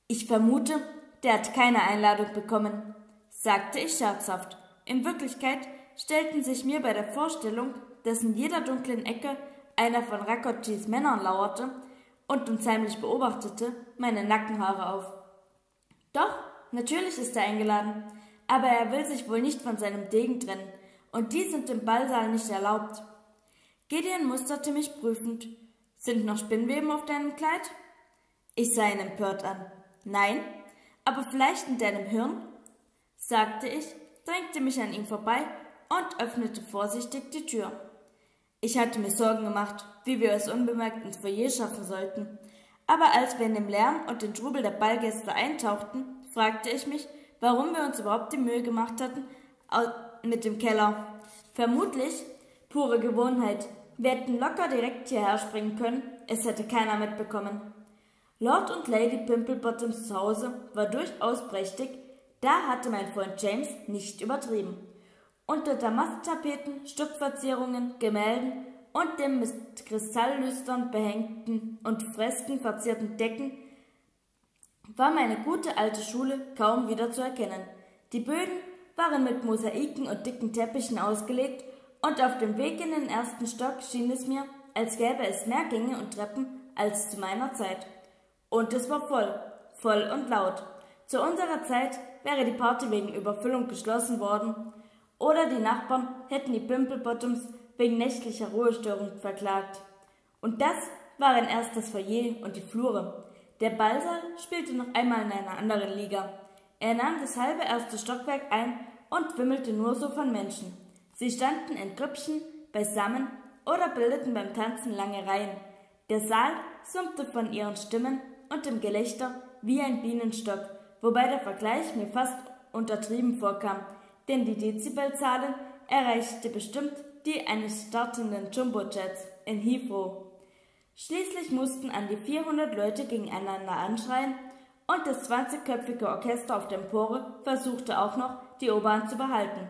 Ich vermute, der hat keine Einladung bekommen, sagte ich scherzhaft. In Wirklichkeit stellten sich mir bei der Vorstellung, dass in jeder dunklen Ecke einer von Rakotschis Männern lauerte und uns heimlich beobachtete, meine Nackenhaare auf. Doch, natürlich ist er eingeladen, aber er will sich wohl nicht von seinem Degen trennen, und die sind im Ballsaal nicht erlaubt. Gideon musterte mich prüfend. Sind noch Spinnweben auf deinem Kleid? Ich sah ihn empört an. Nein, aber vielleicht in deinem Hirn? sagte ich, drängte mich an ihm vorbei und öffnete vorsichtig die Tür. Ich hatte mir Sorgen gemacht, wie wir es unbemerkt ins Foyer schaffen sollten. Aber als wir in dem Lärm und den Trubel der Ballgäste eintauchten, fragte ich mich, warum wir uns überhaupt die Mühe gemacht hatten mit dem Keller. Vermutlich pure Gewohnheit. Wir hätten locker direkt hierher springen können, es hätte keiner mitbekommen. Lord und Lady Pimplebottoms Zuhause war durchaus prächtig, da hatte mein Freund James nicht übertrieben. Unter Damasttapeten, Stuckverzierungen, Gemälden und dem mit Kristalllüstern behängten und Fresken verzierten Decken war meine gute alte Schule kaum wieder zu erkennen. Die Böden waren mit Mosaiken und dicken Teppichen ausgelegt, und auf dem Weg in den ersten Stock schien es mir, als gäbe es mehr Gänge und Treppen als zu meiner Zeit. Und es war voll, voll und laut. Zu unserer Zeit wäre die Party wegen Überfüllung geschlossen worden, oder die Nachbarn hätten die Pimplebottoms wegen nächtlicher Ruhestörung verklagt. Und das waren erst das Foyer und die Flure. Der Ballsaal spielte noch einmal in einer anderen Liga. Er nahm das halbe erste Stockwerk ein und wimmelte nur so von Menschen. Sie standen in Grüppchen beisammen oder bildeten beim Tanzen lange Reihen. Der Saal summte von ihren Stimmen und dem Gelächter wie ein Bienenstock, wobei der Vergleich mir fast untertrieben vorkam, denn die Dezibelzahlen erreichte bestimmt die eines startenden Jumbojets in Heathrow. Schließlich mussten an die 400 Leute gegeneinander anschreien und das 20-köpfige Orchester auf der Empore versuchte auch noch, die Obern zu behalten.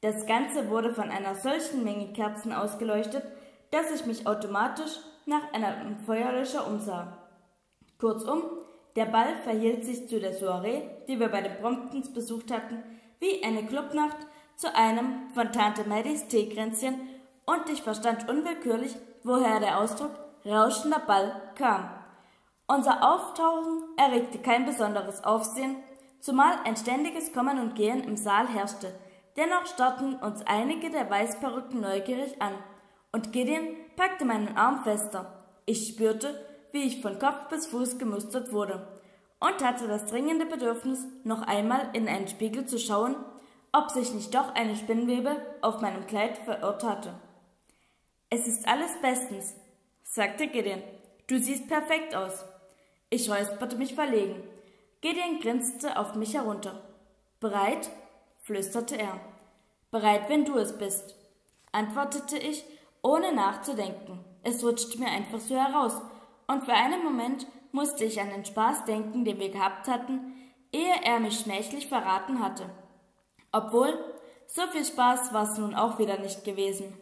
Das Ganze wurde von einer solchen Menge Kerzen ausgeleuchtet, dass ich mich automatisch nach einem Feuerlöscher umsah. Kurzum, der Ball verhielt sich zu der Soiree, die wir bei den Bromptons besucht hatten, wie eine Clubnacht zu einem von Tante Maddys Teekränzchen und ich verstand unwillkürlich, woher der Ausdruck rauschender Ball kam. Unser Auftauchen erregte kein besonderes Aufsehen, zumal ein ständiges Kommen und Gehen im Saal herrschte. Dennoch starrten uns einige der Weißperücken neugierig an, und Gideon packte meinen Arm fester. Ich spürte, wie ich von Kopf bis Fuß gemustert wurde, und hatte das dringende Bedürfnis, noch einmal in einen Spiegel zu schauen, ob sich nicht doch eine Spinnwebe auf meinem Kleid verirrt hatte. Es ist alles bestens, sagte Gideon. Du siehst perfekt aus. Ich räusperte mich verlegen. Gideon grinste auf mich herunter. Bereit? flüsterte er. Bereit, wenn du es bist, antwortete ich, ohne nachzudenken. Es rutschte mir einfach so heraus, und für einen Moment musste ich an den Spaß denken, den wir gehabt hatten, ehe er mich schmächtig verraten hatte. Obwohl, so viel Spaß war es nun auch wieder nicht gewesen.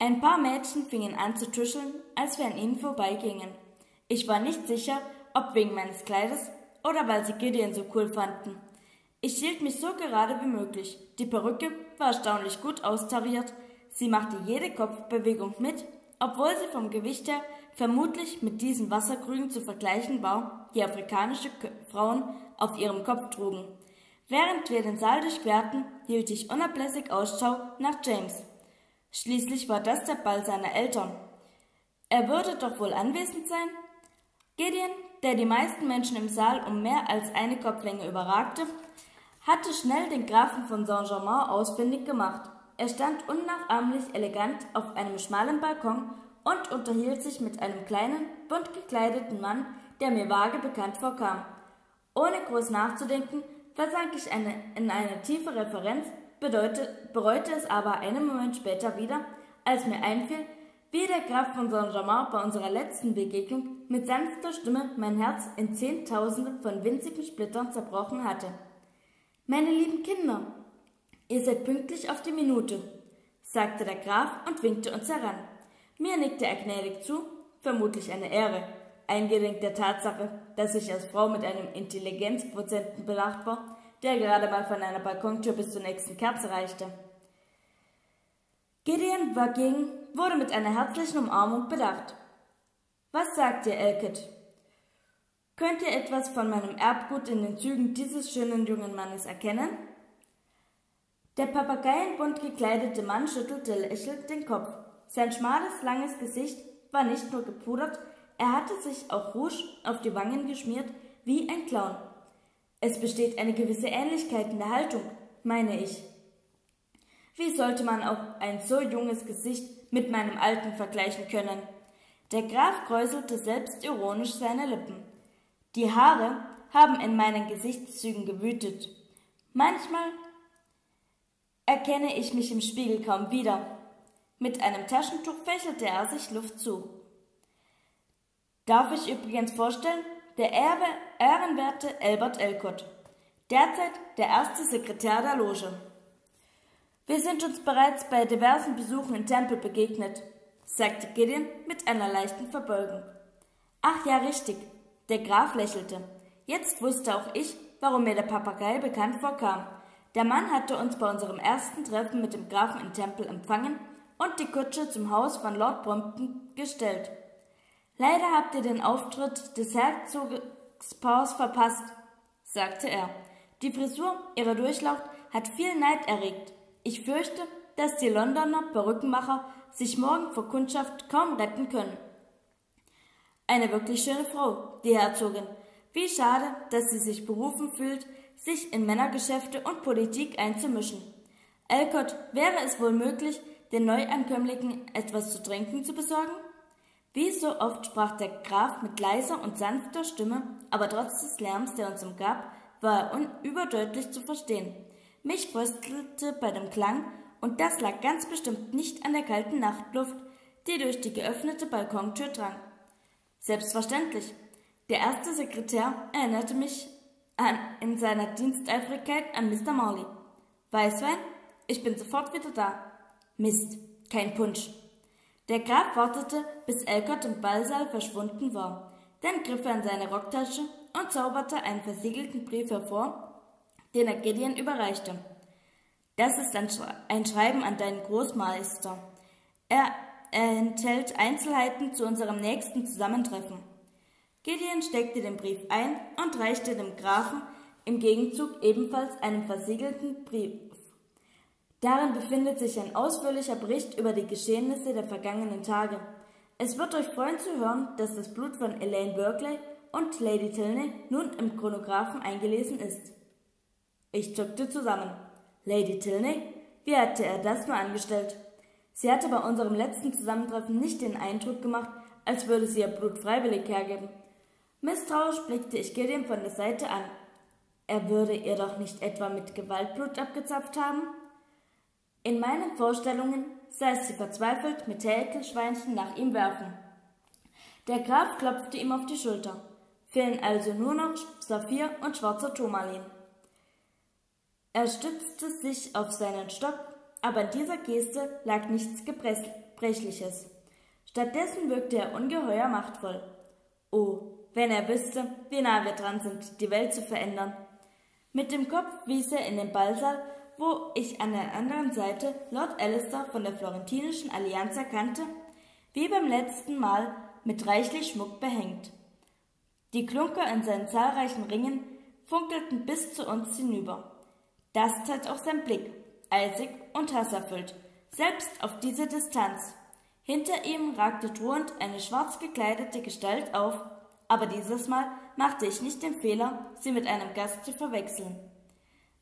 Ein paar Mädchen fingen an zu tuscheln, als wir an ihnen vorbeigingen. Ich war nicht sicher, ob wegen meines Kleides oder weil sie Gideon so cool fanden. Ich hielt mich so gerade wie möglich. Die Perücke war erstaunlich gut austariert. Sie machte jede Kopfbewegung mit, obwohl sie vom Gewicht her vermutlich mit diesen Wasserkrügen zu vergleichen war, die afrikanische Frauen auf ihrem Kopf trugen. Während wir den Saal durchquerten, hielt ich unablässig Ausschau nach James. Schließlich war das der Ball seiner Eltern. Er würde doch wohl anwesend sein? Gideon, der die meisten Menschen im Saal um mehr als eine Kopflänge überragte, hatte schnell den Grafen von Saint-Germain ausfindig gemacht. Er stand unnachahmlich elegant auf einem schmalen Balkon und unterhielt sich mit einem kleinen, bunt gekleideten Mann, der mir vage bekannt vorkam. Ohne groß nachzudenken, versank ich eine, in eine tiefe Referenz, bedeute, bereute es aber einen Moment später wieder, als mir einfiel, wie der Graf von Saint-Germain bei unserer letzten Begegnung mit sanfter Stimme mein Herz in Zehntausende von winzigen Splittern zerbrochen hatte. Meine lieben Kinder, ihr seid pünktlich auf die Minute, sagte der Graf und winkte uns heran. Mir nickte er gnädig zu, vermutlich eine Ehre, eingedenk der Tatsache, dass ich als Frau mit einem Intelligenzquotienten belacht war, der gerade mal von einer Balkontür bis zur nächsten Kerze reichte. Gideon dagegen wurde mit einer herzlichen Umarmung bedacht. Was sagt ihr, Elkett? Könnt ihr etwas von meinem Erbgut in den Zügen dieses schönen jungen Mannes erkennen? Der papageienbunt gekleidete Mann schüttelte lächelnd den Kopf. Sein schmales, langes Gesicht war nicht nur gepudert, er hatte sich auch Rouge auf die Wangen geschmiert, wie ein Clown. Es besteht eine gewisse Ähnlichkeit in der Haltung, meine ich. Wie sollte man auch ein so junges Gesicht mit meinem Alten vergleichen können. Der Graf kräuselte selbstironisch seine Lippen. Die Haare haben in meinen Gesichtszügen gewütet. Manchmal erkenne ich mich im Spiegel kaum wieder. Mit einem Taschentuch fächelte er sich Luft zu. Darf ich übrigens vorstellen, der Erbe, ehrenwerte Albert Elcott, derzeit der erste Sekretär der Loge. Wir sind uns bereits bei diversen Besuchen im Tempel begegnet, sagte Gideon mit einer leichten Verbeugung. Ach ja, richtig. Der Graf lächelte. Jetzt wusste auch ich, warum mir der Papagei bekannt vorkam. Der Mann hatte uns bei unserem ersten Treffen mit dem Grafen im Tempel empfangen und die Kutsche zum Haus von Lord Brompton gestellt. Leider habt ihr den Auftritt des Herzogspaars verpasst, sagte er. Die Frisur ihrer Durchlaucht hat viel Neid erregt. Ich fürchte, dass die Londoner Perückenmacher sich morgen vor Kundschaft kaum retten können. Eine wirklich schöne Frau, die Herzogin. Wie schade, dass sie sich berufen fühlt, sich in Männergeschäfte und Politik einzumischen. Elcott, wäre es wohl möglich, den Neuankömmlingen etwas zu trinken zu besorgen? Wie so oft sprach der Graf mit leiser und sanfter Stimme, aber trotz des Lärms, der uns umgab, war er überdeutlich zu verstehen. Mich fröstelte bei dem Klang, und das lag ganz bestimmt nicht an der kalten Nachtluft, die durch die geöffnete Balkontür drang. Selbstverständlich. Der erste Sekretär erinnerte mich an, in seiner Diensteifrigkeit an Mr. Marley. Weißwein? Ich bin sofort wieder da. Mist, kein Punsch. Der Graf wartete, bis Elkott im Ballsaal verschwunden war. Dann griff er in seine Rocktasche und zauberte einen versiegelten Brief hervor, den er Gideon überreichte. Das ist ein, Schre ein Schreiben an deinen Großmeister. Er enthält Einzelheiten zu unserem nächsten Zusammentreffen. Gideon steckte den Brief ein und reichte dem Grafen im Gegenzug ebenfalls einen versiegelten Brief Darin befindet sich ein ausführlicher Bericht über die Geschehnisse der vergangenen Tage. Es wird euch freuen zu hören, dass das Blut von Elaine Berkeley und Lady Tilney nun im Chronographen eingelesen ist. Ich zuckte zusammen. Lady Tilney? Wie hatte er das nur angestellt? Sie hatte bei unserem letzten Zusammentreffen nicht den Eindruck gemacht, als würde sie ihr Blut freiwillig hergeben. Misstrauisch blickte ich Gideon von der Seite an. Er würde ihr doch nicht etwa mit Gewaltblut abgezapft haben? In meinen Vorstellungen sah es sie verzweifelt mit Häkelschweinchen nach ihm werfen. Der Graf klopfte ihm auf die Schulter. Fehlen also nur noch Saphir und schwarzer Turmalin. Er stützte sich auf seinen Stock, aber in dieser Geste lag nichts Gebrechliches. Stattdessen wirkte er ungeheuer machtvoll. Oh, wenn er wüsste, wie nah wir dran sind, die Welt zu verändern. Mit dem Kopf wies er in den Ballsaal wo ich an der anderen Seite Lord Alistair von der Florentinischen Allianz erkannte, wie beim letzten Mal mit reichlich Schmuck behängt. Die Klunker in seinen zahlreichen Ringen funkelten bis zu uns hinüber. Das tat auch sein Blick, eisig und hasserfüllt, selbst auf diese Distanz. Hinter ihm ragte drohend eine schwarz gekleidete Gestalt auf, aber dieses Mal machte ich nicht den Fehler, sie mit einem Gast zu verwechseln.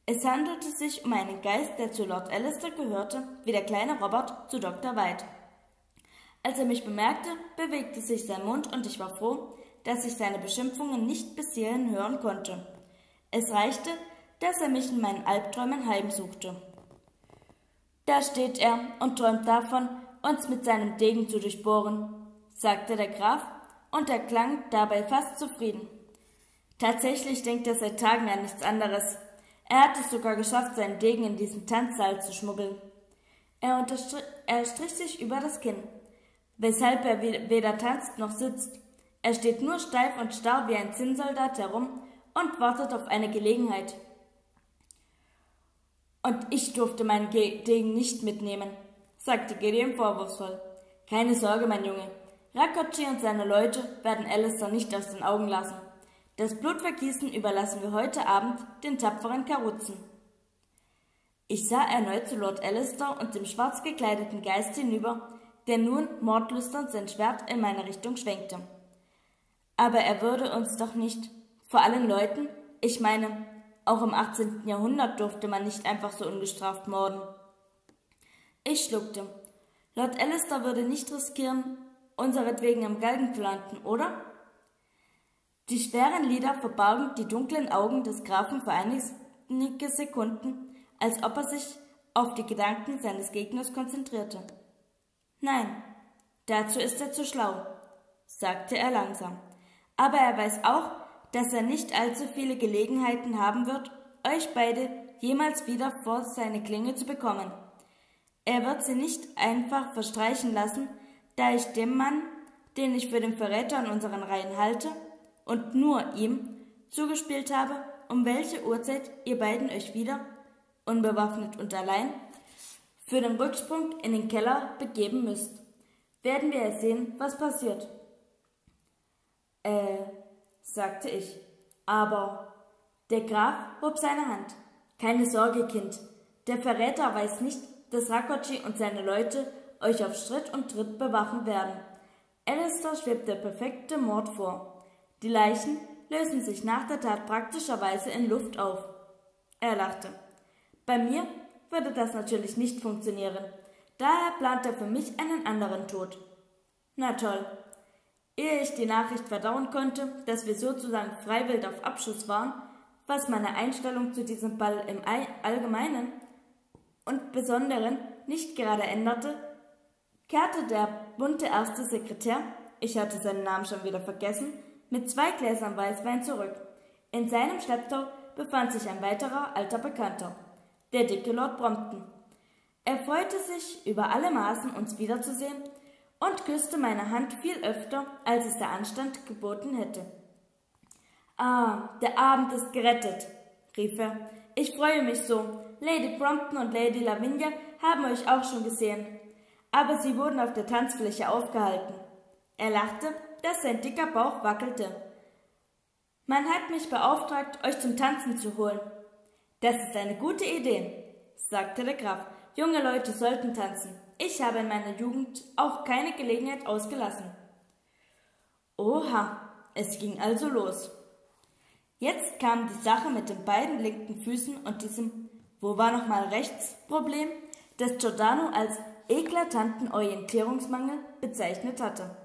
Es handelte sich um einen Geist, der zu Lord Alistair gehörte, wie der kleine Robert zu Dr. White. Als er mich bemerkte, bewegte sich sein Mund und ich war froh, dass ich seine Beschimpfungen nicht bis hierhin hören konnte. Es reichte, dass er mich in meinen Albträumen heimsuchte. Da steht er und träumt davon, uns mit seinem Degen zu durchbohren, sagte der Graf, und er klang dabei fast zufrieden. Tatsächlich denkt er seit Tagen an nichts anderes, er hat es sogar geschafft, seinen Degen in diesen Tanzsaal zu schmuggeln. Er, er strich sich über das Kinn, weshalb er weder tanzt noch sitzt. Er steht nur steif und starr wie ein Zinnsoldat herum und wartet auf eine Gelegenheit. Und ich durfte meinen Degen nicht mitnehmen, sagte Gideon vorwurfsvoll. Keine Sorge, mein Junge. Rakoczy und seine Leute werden Alistair nicht aus den Augen lassen. Das Blutvergießen überlassen wir heute Abend den tapferen Karuzen. Ich sah erneut zu Lord Alistair und dem schwarz gekleideten Geist hinüber, der nun mordlüstern sein Schwert in meine Richtung schwenkte. Aber er würde uns doch nicht, vor allen Leuten, ich meine, auch im 18. Jahrhundert durfte man nicht einfach so ungestraft morden. Ich schluckte. Lord Alistair würde nicht riskieren, unseretwegen im Galgen zu landen, oder? Die schweren Lider verbargen die dunklen Augen des Grafen für einige Sekunden, als ob er sich auf die Gedanken seines Gegners konzentrierte. Nein, dazu ist er zu schlau, sagte er langsam. Aber er weiß auch, dass er nicht allzu viele Gelegenheiten haben wird, euch beide jemals wieder vor seine Klinge zu bekommen. Er wird sie nicht einfach verstreichen lassen, da ich dem Mann, den ich für den Verräter in unseren Reihen halte, und nur ihm zugespielt habe, um welche Uhrzeit ihr beiden euch wieder, unbewaffnet und allein, für den Rücksprung in den Keller begeben müsst. Werden wir sehen, was passiert. Äh, sagte ich. Aber der Graf hob seine Hand. Keine Sorge, Kind. Der Verräter weiß nicht, dass Rakoczy und seine Leute euch auf Schritt und Tritt bewachen werden. Alistair schwebt der perfekte Mord vor. Die Leichen lösen sich nach der Tat praktischerweise in Luft auf. Er lachte. Bei mir würde das natürlich nicht funktionieren. Daher plant er für mich einen anderen Tod. Na toll. Ehe ich die Nachricht verdauen konnte, dass wir sozusagen freiwillig auf Abschuss waren, was meine Einstellung zu diesem Ball im Allgemeinen und Besonderen nicht gerade änderte, kehrte der bunte erste Sekretär, ich hatte seinen Namen schon wieder vergessen, mit zwei Gläsern Weißwein zurück. In seinem Schlepptau befand sich ein weiterer alter Bekannter, der dicke Lord Brompton. Er freute sich über alle Maßen, uns wiederzusehen und küsste meine Hand viel öfter, als es der Anstand geboten hätte. Ah, der Abend ist gerettet, rief er. Ich freue mich so. Lady Brompton und Lady Lavinia haben euch auch schon gesehen. Aber sie wurden auf der Tanzfläche aufgehalten. Er lachte, dass sein dicker Bauch wackelte. Man hat mich beauftragt, euch zum Tanzen zu holen. Das ist eine gute Idee, sagte der Graf. Junge Leute sollten tanzen. Ich habe in meiner Jugend auch keine Gelegenheit ausgelassen. Oha, es ging also los. Jetzt kam die Sache mit den beiden linken Füßen und diesem, wo war nochmal rechts, Problem, das Giordano als eklatanten Orientierungsmangel bezeichnet hatte.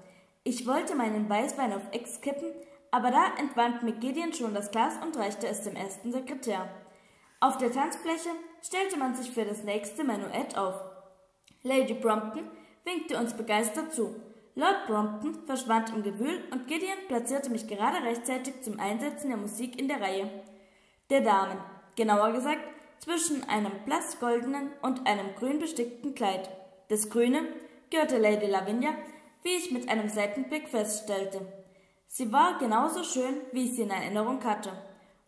Ich wollte meinen Weißwein auf Ex kippen, aber da entwand mir Gideon schon das Glas und reichte es dem ersten Sekretär. Auf der Tanzfläche stellte man sich für das nächste Menuett auf. Lady Brompton winkte uns begeistert zu. Lord Brompton verschwand im Gewühl und Gideon platzierte mich gerade rechtzeitig zum Einsetzen der Musik in der Reihe der Damen, genauer gesagt zwischen einem blassgoldenen und einem grün bestickten Kleid. Das Grüne gehörte Lady Lavinia, wie ich mit einem Seitenblick feststellte. Sie war genauso schön, wie ich sie in Erinnerung hatte,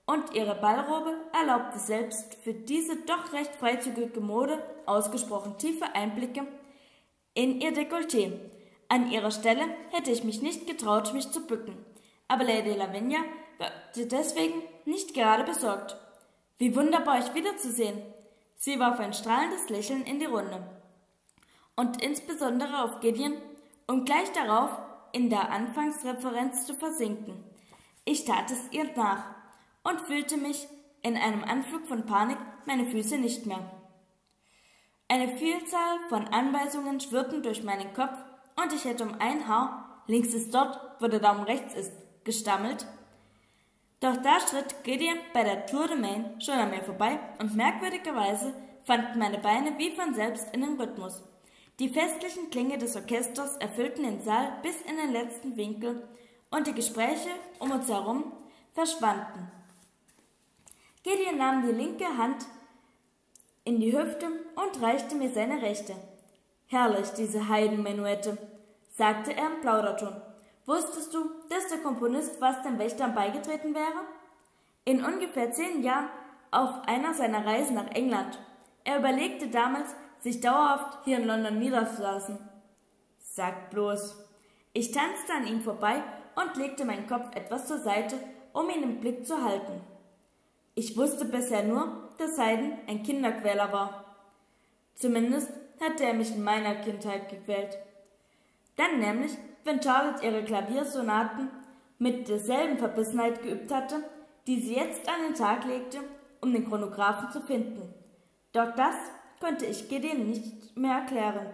und ihre Ballrobe erlaubte selbst für diese doch recht freizügige Mode ausgesprochen tiefe Einblicke in ihr Dekolleté, an ihrer Stelle hätte ich mich nicht getraut, mich zu bücken. Aber Lady Lavinia wirkte deswegen nicht gerade besorgt. Wie wunderbar, euch wiederzusehen. Sie warf ein strahlendes Lächeln in die Runde. Und insbesondere auf Gideon, um gleich darauf in der Anfangsreferenz zu versinken. Ich tat es ihr nach und fühlte mich in einem Anflug von Panik meine Füße nicht mehr. Eine Vielzahl von Anweisungen schwirrten durch meinen Kopf und ich hätte um ein Haar, links ist dort, wo der Daumen rechts ist, gestammelt. Doch da schritt Gideon bei der Tour de Main schon an mir vorbei und merkwürdigerweise fanden meine Beine wie von selbst in den Rhythmus. Die festlichen Klänge des Orchesters erfüllten den Saal bis in den letzten Winkel und die Gespräche um uns herum verschwanden. Gideon nahm die linke Hand in die Hüfte und reichte mir seine rechte. Herrlich, diese Heidenmenuette, sagte er im Plauderton. Wusstest du, dass der Komponist fast den Wächtern beigetreten wäre? In ungefähr zehn Jahren auf einer seiner Reisen nach England. Er überlegte damals, sich dauerhaft hier in London niederzulassen. Sagt bloß. Ich tanzte an ihm vorbei und legte meinen Kopf etwas zur Seite, um ihn im Blick zu halten. Ich wusste bisher nur, dass Haydn ein Kinderquäler war. Zumindest hatte er mich in meiner Kindheit gequält. Dann nämlich, wenn Charlotte ihre Klaviersonaten mit derselben Verbissenheit geübt hatte, die sie jetzt an den Tag legte, um den Chronographen zu finden. Doch das konnte ich Gideon nicht mehr erklären.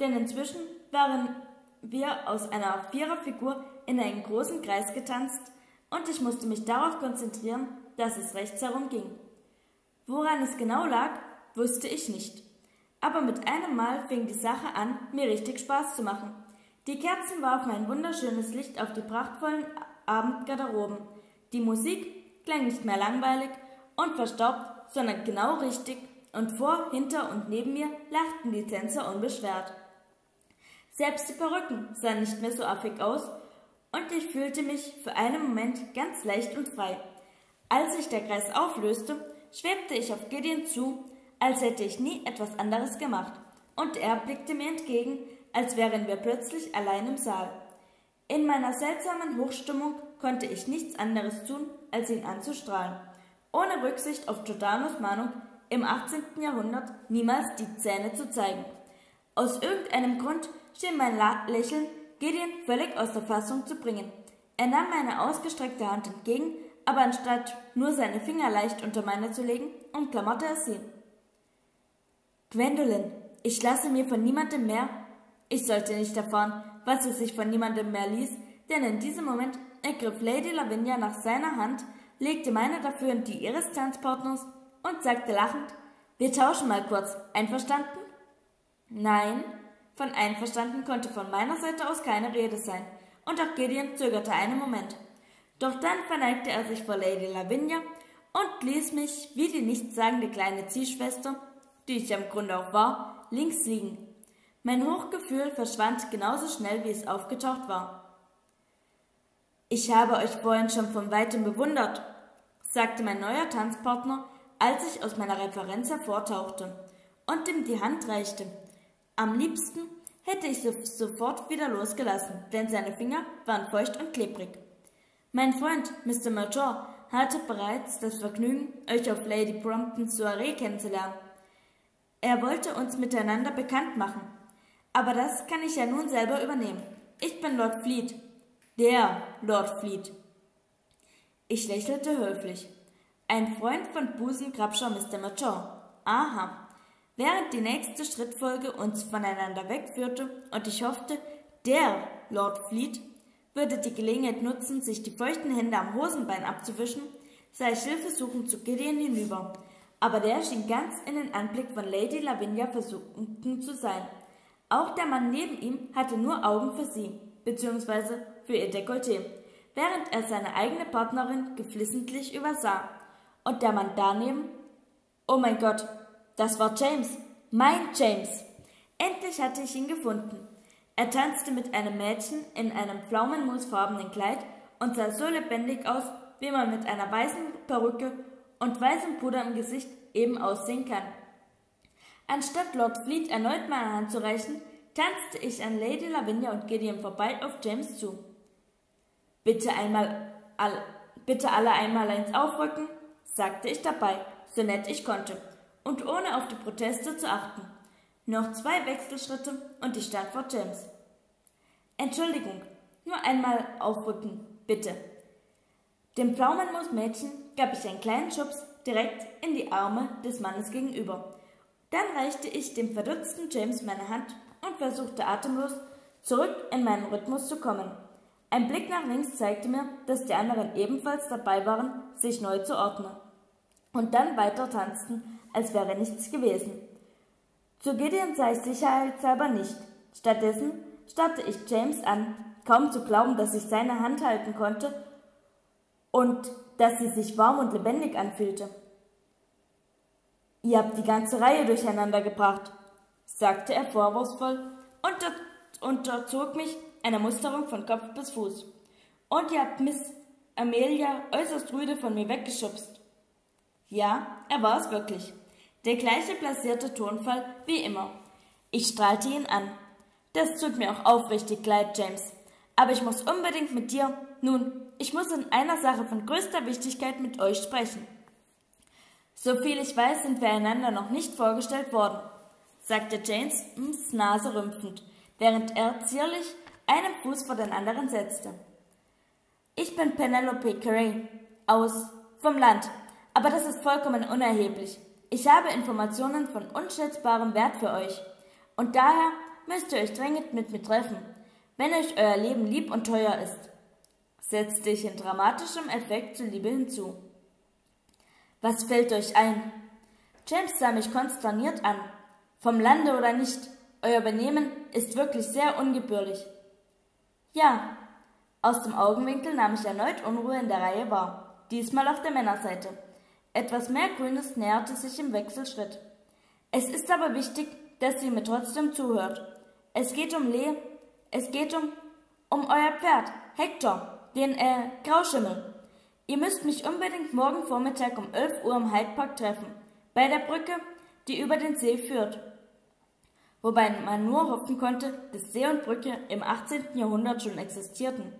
denn inzwischen waren wir aus einer Viererfigur in einen großen Kreis getanzt und ich musste mich darauf konzentrieren, dass es rechts herum ging. Woran es genau lag, wusste ich nicht. Aber mit einem Mal fing die Sache an, mir richtig Spaß zu machen. Die Kerzen warfen ein wunderschönes Licht auf die prachtvollen Abendgarderoben. Die Musik klang nicht mehr langweilig und verstaubt, sondern genau richtig, und vor, hinter und neben mir lachten die Tänzer unbeschwert. Selbst die Perücken sahen nicht mehr so affig aus, und ich fühlte mich für einen Moment ganz leicht und frei. Als sich der Kreis auflöste, schwebte ich auf Gideon zu, als hätte ich nie etwas anderes gemacht, und er blickte mir entgegen, als wären wir plötzlich allein im Saal. In meiner seltsamen Hochstimmung konnte ich nichts anderes tun, als ihn anzustrahlen, ohne Rücksicht auf Giordanos Mahnung, im 18. Jahrhundert niemals die Zähne zu zeigen. Aus irgendeinem Grund schien mein Lächeln Gideon völlig aus der Fassung zu bringen. Er nahm meine ausgestreckte Hand entgegen, aber anstatt nur seine Finger leicht unter meine zu legen, umklammerte er sie. Gwendolyn, ich lasse mir von niemandem mehr. Ich sollte nicht erfahren, was er sich von niemandem mehr ließ, denn in diesem Moment ergriff Lady Lavinia nach seiner Hand, legte meine dafür in die ihres Tanzpartners und sagte lachend, wir tauschen mal kurz, einverstanden? Nein, von einverstanden konnte von meiner Seite aus keine Rede sein, und auch Gideon zögerte einen Moment. Doch dann verneigte er sich vor Lady Lavinia und ließ mich, wie die nichtssagende kleine Ziehschwester, die ich im Grunde auch war, links liegen. Mein Hochgefühl verschwand genauso schnell, wie es aufgetaucht war. Ich habe euch vorhin schon von weitem bewundert, sagte mein neuer Tanzpartner, als ich aus meiner Referenz hervortauchte und ihm die Hand reichte. Am liebsten hätte ich sofort wieder losgelassen, denn seine Finger waren feucht und klebrig. Mein Freund, Mr. Major, hatte bereits das Vergnügen, euch auf Lady Bromptons Soiree kennenzulernen. Er wollte uns miteinander bekannt machen. Aber das kann ich ja nun selber übernehmen. Ich bin Lord Fleet. Der Lord Fleet. Ich lächelte höflich. Ein Freund von Busenkrabscher Mr. Major. Aha. Während die nächste Schrittfolge uns voneinander wegführte und ich hoffte, der Lord Fleet würde die Gelegenheit nutzen, sich die feuchten Hände am Hosenbein abzuwischen, sei ich hilfesuchend zu Gideon hinüber. Aber der schien ganz in den Anblick von Lady Lavinia versunken zu sein. Auch der Mann neben ihm hatte nur Augen für sie, beziehungsweise für ihr Dekolleté, während er seine eigene Partnerin geflissentlich übersah. Und der Mann daneben? Oh mein Gott, das war James, mein James. Endlich hatte ich ihn gefunden. Er tanzte mit einem Mädchen in einem pflaumenmusfarbenen Kleid und sah so lebendig aus, wie man mit einer weißen Perücke und weißem Puder im Gesicht eben aussehen kann. Anstatt Lord Fleet erneut meine Hand zu reichen, tanzte ich an Lady Lavinia und Gideon vorbei auf James zu. Bitte einmal, all, bitte alle einmal eins aufrücken, sagte ich dabei, so nett ich konnte, und ohne auf die Proteste zu achten. Noch zwei Wechselschritte und ich stand vor James. Entschuldigung, nur einmal aufrücken, bitte. Dem Pflaumenmus-Mädchen gab ich einen kleinen Schubs direkt in die Arme des Mannes gegenüber. Dann reichte ich dem verdutzten James meine Hand und versuchte atemlos zurück in meinen Rhythmus zu kommen. Ein Blick nach links zeigte mir, dass die anderen ebenfalls dabei waren, sich neu zu ordnen. Und dann weiter tanzten, als wäre nichts gewesen. Zu Gideon sah ich sicherheitshalber nicht. Stattdessen starrte ich James an, kaum zu glauben, dass ich seine Hand halten konnte und dass sie sich warm und lebendig anfühlte. Ihr habt die ganze Reihe durcheinander gebracht, sagte er vorwurfsvoll und unterzog mich einer Musterung von Kopf bis Fuß. Und ihr habt Miss Amelia äußerst rüde von mir weggeschubst. Ja, er war es wirklich. Der gleiche blasierte Tonfall wie immer. Ich strahlte ihn an. Das tut mir auch aufrichtig leid, James. Aber ich muss unbedingt mit dir. Nun, ich muss in einer Sache von größter Wichtigkeit mit euch sprechen. Soviel ich weiß, sind wir einander noch nicht vorgestellt worden, sagte James ins Nase rümpfend, während er zierlich einen Fuß vor den anderen setzte. Ich bin Penelope Carey aus vom Land, aber das ist vollkommen unerheblich. Ich habe Informationen von unschätzbarem Wert für euch. Und daher müsst ihr euch dringend mit mir treffen, wenn euch euer Leben lieb und teuer ist, setzte ich in dramatischem Effekt zuliebe hinzu. Was fällt euch ein? James sah mich konsterniert an. Vom Lande oder nicht, euer Benehmen ist wirklich sehr ungebührlich. Ja, aus dem Augenwinkel nahm ich erneut Unruhe in der Reihe wahr, diesmal auf der Männerseite. Etwas mehr Grünes näherte sich im Wechselschritt. Es ist aber wichtig, dass sie mir trotzdem zuhört. Es geht um Lee, es geht um, um euer Pferd, Hector, den, äh, Grauschimmel. Ihr müsst mich unbedingt morgen Vormittag um 11 Uhr im Hyde Park treffen, bei der Brücke, die über den See führt. Wobei man nur hoffen konnte, dass See und Brücke im 18. Jahrhundert schon existierten.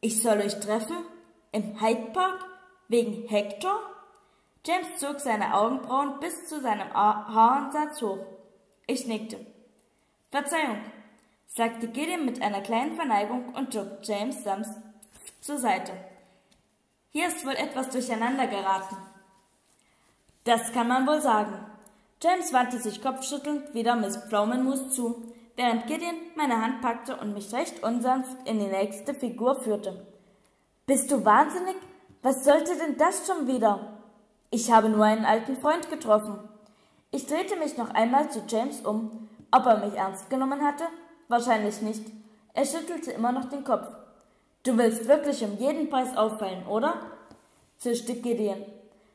Ich soll euch treffen? Im Hyde Park? Wegen Hector? James zog seine Augenbrauen bis zu seinem Haaransatz hoch. Ich nickte. Verzeihung, sagte Gideon mit einer kleinen Verneigung und zog James sanft zur Seite. Hier ist wohl etwas durcheinander geraten. Das kann man wohl sagen. James wandte sich kopfschüttelnd wieder Miss Pflaumenmus zu, während Gideon meine Hand packte und mich recht unsanft in die nächste Figur führte. Bist du wahnsinnig? Was sollte denn das schon wieder? Ich habe nur einen alten Freund getroffen. Ich drehte mich noch einmal zu James um. Ob er mich ernst genommen hatte? Wahrscheinlich nicht. Er schüttelte immer noch den Kopf. Du willst wirklich um jeden Preis auffallen, oder? zischte Gideon.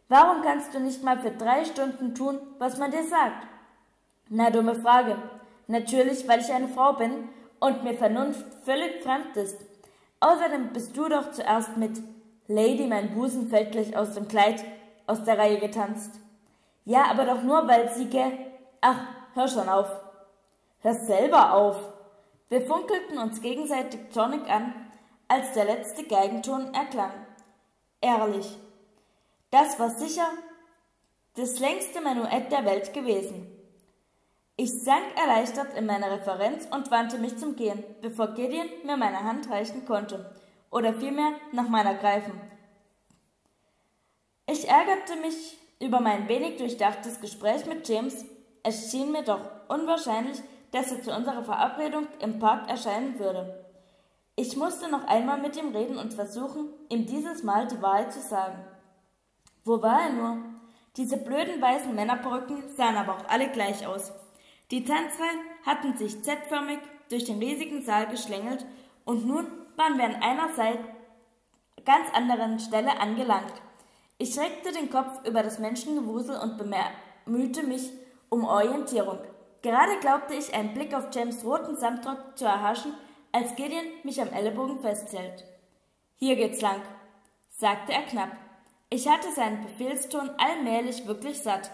Warum kannst du nicht mal für drei Stunden tun, was man dir sagt? Na, dumme Frage. Natürlich, weil ich eine Frau bin und mir Vernunft völlig fremd ist. Außerdem bist du doch zuerst mit Lady, mein Busen fällt gleich aus dem Kleid, aus der Reihe getanzt. Ja, aber doch nur, weil sie ge... Ach, hör schon auf. Hör selber auf. Wir funkelten uns gegenseitig zornig an, als der letzte Geigenton erklang. Ehrlich. Das war sicher das längste Menuett der Welt gewesen. Ich sank erleichtert in meine Referenz und wandte mich zum Gehen, bevor Gideon mir meine Hand reichen konnte, oder vielmehr nach meiner greifen. Ich ärgerte mich über mein wenig durchdachtes Gespräch mit James. Es schien mir doch unwahrscheinlich, dass er zu unserer Verabredung im Park erscheinen würde. Ich musste noch einmal mit ihm reden und versuchen, ihm dieses Mal die Wahrheit zu sagen. Wo war er nur? Diese blöden weißen Männerbrücken sahen aber auch alle gleich aus. Die Tanzreihen hatten sich Z-förmig durch den riesigen Saal geschlängelt und nun waren wir an einer Seite ganz anderen Stelle angelangt. Ich schreckte den Kopf über das Menschengewusel und bemühte mich um Orientierung. Gerade glaubte ich, einen Blick auf James roten Samtrock zu erhaschen, als Gideon mich am Ellenbogen festhält. Hier geht's lang, sagte er knapp. Ich hatte seinen Befehlston allmählich wirklich satt.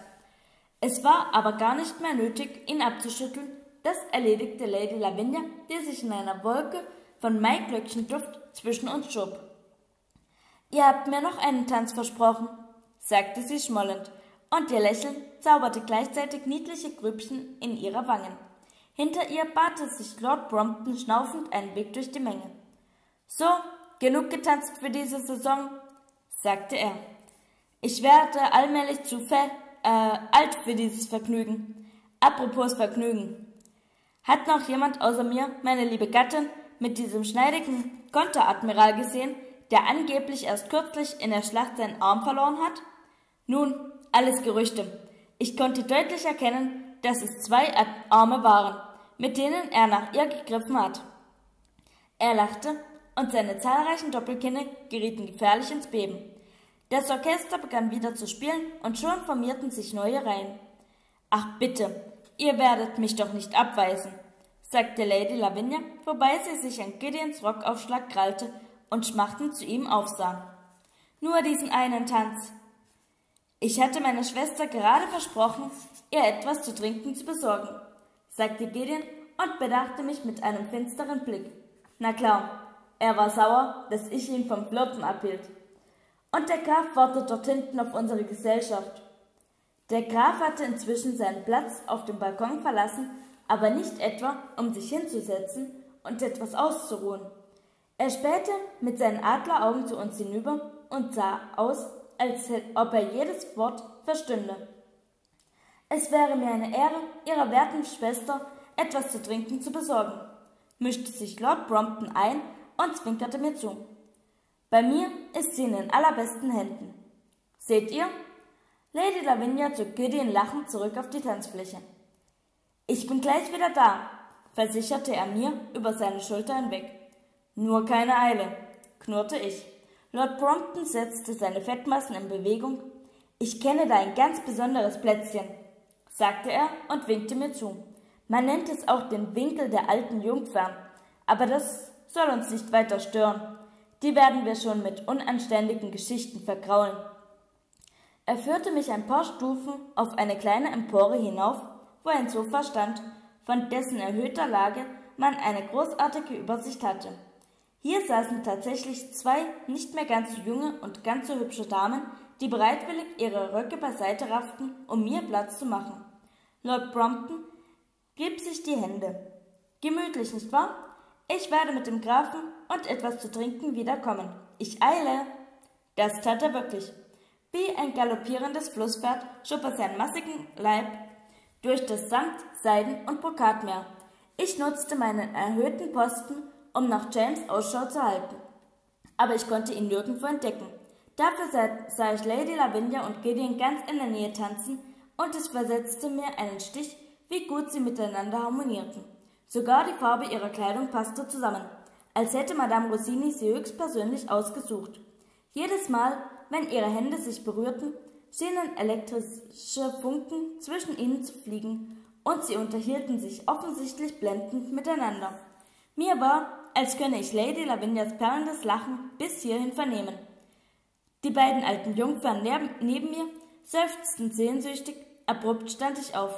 Es war aber gar nicht mehr nötig, ihn abzuschütteln. Das erledigte Lady Lavinia, die sich in einer Wolke von Maiglöckchenduft zwischen uns schob. Ihr habt mir noch einen Tanz versprochen, sagte sie schmollend, und ihr Lächeln zauberte gleichzeitig niedliche Grübchen in ihrer Wangen. Hinter ihr bahnte sich Lord Brompton schnaufend einen Weg durch die Menge. So, genug getanzt für diese Saison, sagte er. Ich werde allmählich zu fe äh, alt für dieses Vergnügen. Apropos Vergnügen. Hat noch jemand außer mir meine liebe Gattin mit diesem schneidigen Konteradmiral gesehen, der angeblich erst kürzlich in der Schlacht seinen Arm verloren hat? Nun, alles Gerüchte. Ich konnte deutlich erkennen, dass es zwei Arme waren, mit denen er nach ihr gegriffen hat. Er lachte, und seine zahlreichen Doppelkinne gerieten gefährlich ins Beben. Das Orchester begann wieder zu spielen und schon formierten sich neue Reihen. Ach bitte, ihr werdet mich doch nicht abweisen, sagte Lady Lavinia, wobei sie sich an Gideons Rockaufschlag krallte und schmachtend zu ihm aufsah. Nur diesen einen Tanz. Ich hatte meiner Schwester gerade versprochen, ihr etwas zu trinken zu besorgen, sagte Gideon und bedachte mich mit einem finsteren Blick. Na klar, er war sauer, dass ich ihn vom Flirten abhielt. Und der Graf wartet dort hinten auf unsere Gesellschaft. Der Graf hatte inzwischen seinen Platz auf dem Balkon verlassen, aber nicht etwa, um sich hinzusetzen und etwas auszuruhen. Er spähte mit seinen Adleraugen zu uns hinüber und sah aus, als ob er jedes Wort verstünde. Es wäre mir eine Ehre, Ihrer werten Schwester etwas zu trinken zu besorgen, mischte sich Lord Brompton ein und zwinkerte mir zu. Bei mir ist sie in den allerbesten Händen. Seht ihr? Lady Lavinia zog Gideon lachend zurück auf die Tanzfläche. Ich bin gleich wieder da, versicherte er mir über seine Schulter hinweg. Nur keine Eile, knurrte ich. Lord Brompton setzte seine Fettmassen in Bewegung. Ich kenne da ein ganz besonderes Plätzchen, sagte er und winkte mir zu. Man nennt es auch den Winkel der alten Jungfern, aber das soll uns nicht weiter stören. Die werden wir schon mit unanständigen Geschichten vergraulen. Er führte mich ein paar Stufen auf eine kleine Empore hinauf, wo ein Sofa stand, von dessen erhöhter Lage man eine großartige Übersicht hatte. Hier saßen tatsächlich zwei nicht mehr ganz so junge und ganz so hübsche Damen, die bereitwillig ihre Röcke beiseite rafften, um mir Platz zu machen. Lord Brompton rieb sich die Hände. Gemütlich, nicht wahr? Ich werde mit dem Grafen und etwas zu trinken wiederkommen. Ich eile. Das tat er wirklich. Wie ein galoppierendes Flusspferd schob er seinen massigen Leib durch das Samt-, Seiden- und Brokatmeer. Ich nutzte meinen erhöhten Posten, um nach James Ausschau zu halten. Aber ich konnte ihn nirgendwo entdecken. Dafür sah ich Lady Lavinia und Gideon ganz in der Nähe tanzen, und es versetzte mir einen Stich, wie gut sie miteinander harmonierten. Sogar die Farbe ihrer Kleidung passte zusammen, als hätte Madame Rossini sie höchstpersönlich ausgesucht. Jedes Mal, wenn ihre Hände sich berührten, schienen elektrische Funken zwischen ihnen zu fliegen, und sie unterhielten sich offensichtlich blendend miteinander. Mir war, als könne ich Lady Lavinias perlendes Lachen bis hierhin vernehmen. Die beiden alten Jungfern neben mir seufzten sehnsüchtig, abrupt stand ich auf.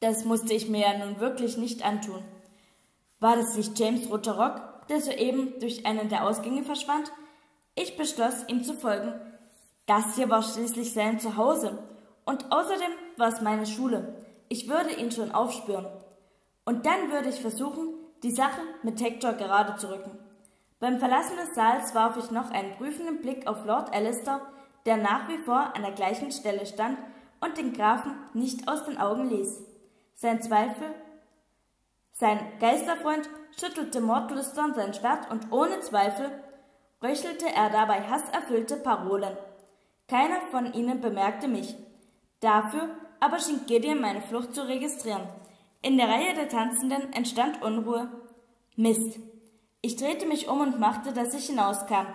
Das musste ich mir ja nun wirklich nicht antun. War das nicht James roter Rock, der soeben durch einen der Ausgänge verschwand? Ich beschloss, ihm zu folgen. Das hier war schließlich sein Zuhause. Und außerdem war es meine Schule. Ich würde ihn schon aufspüren. Und dann würde ich versuchen, die Sache mit Hector gerade zu rücken. Beim Verlassen des Saals warf ich noch einen prüfenden Blick auf Lord Alistair, der nach wie vor an der gleichen Stelle stand und den Grafen nicht aus den Augen ließ. Sein Zweifel, sein Geisterfreund schüttelte mordlüstern sein Schwert und ohne Zweifel röchelte er dabei hasserfüllte Parolen. Keiner von ihnen bemerkte mich. Dafür aber schien Gideon meine Flucht zu registrieren. In der Reihe der Tanzenden entstand Unruhe. Mist. Ich drehte mich um und machte, dass ich hinauskam.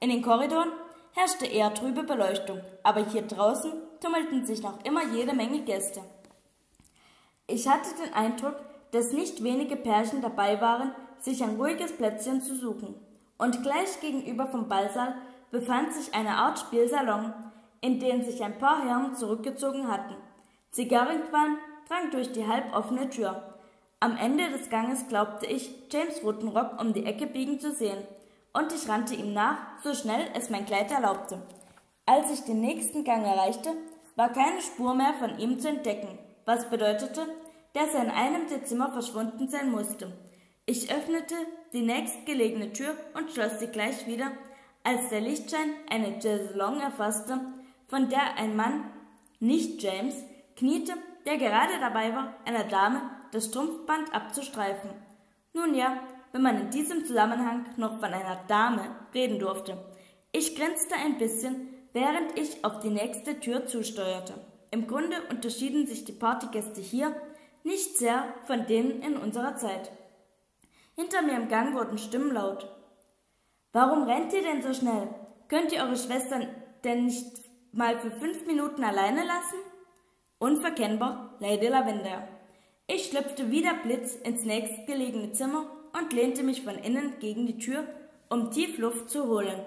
In den Korridoren herrschte eher trübe Beleuchtung, aber hier draußen tummelten sich noch immer jede Menge Gäste. Ich hatte den Eindruck, dass nicht wenige Pärchen dabei waren, sich ein ruhiges Plätzchen zu suchen. Und gleich gegenüber vom Ballsaal befand sich eine Art Spielsalon, in den sich ein paar Herren zurückgezogen hatten. Zigarrenqualm drang durch die halboffene Tür. Am Ende des Ganges glaubte ich, James Rotenrock um die Ecke biegen zu sehen, und ich rannte ihm nach, so schnell es mein Kleid erlaubte. Als ich den nächsten Gang erreichte, war keine Spur mehr von ihm zu entdecken, was bedeutete, dass er in einem der Zimmer verschwunden sein musste. Ich öffnete die nächstgelegene Tür und schloss sie gleich wieder, als der Lichtschein eine Chaiselong erfasste, von der ein Mann, nicht James, kniete der gerade dabei war, einer Dame das Strumpfband abzustreifen. Nun ja, wenn man in diesem Zusammenhang noch von einer Dame reden durfte. Ich grinste ein bisschen, während ich auf die nächste Tür zusteuerte. Im Grunde unterschieden sich die Partygäste hier nicht sehr von denen in unserer Zeit. Hinter mir im Gang wurden Stimmen laut. Warum rennt ihr denn so schnell? Könnt ihr eure Schwestern denn nicht mal für fünf Minuten alleine lassen? Unverkennbar Lady Lavender. Ich schlüpfte wie der Blitz ins nächstgelegene Zimmer und lehnte mich von innen gegen die Tür, um tief Luft zu holen.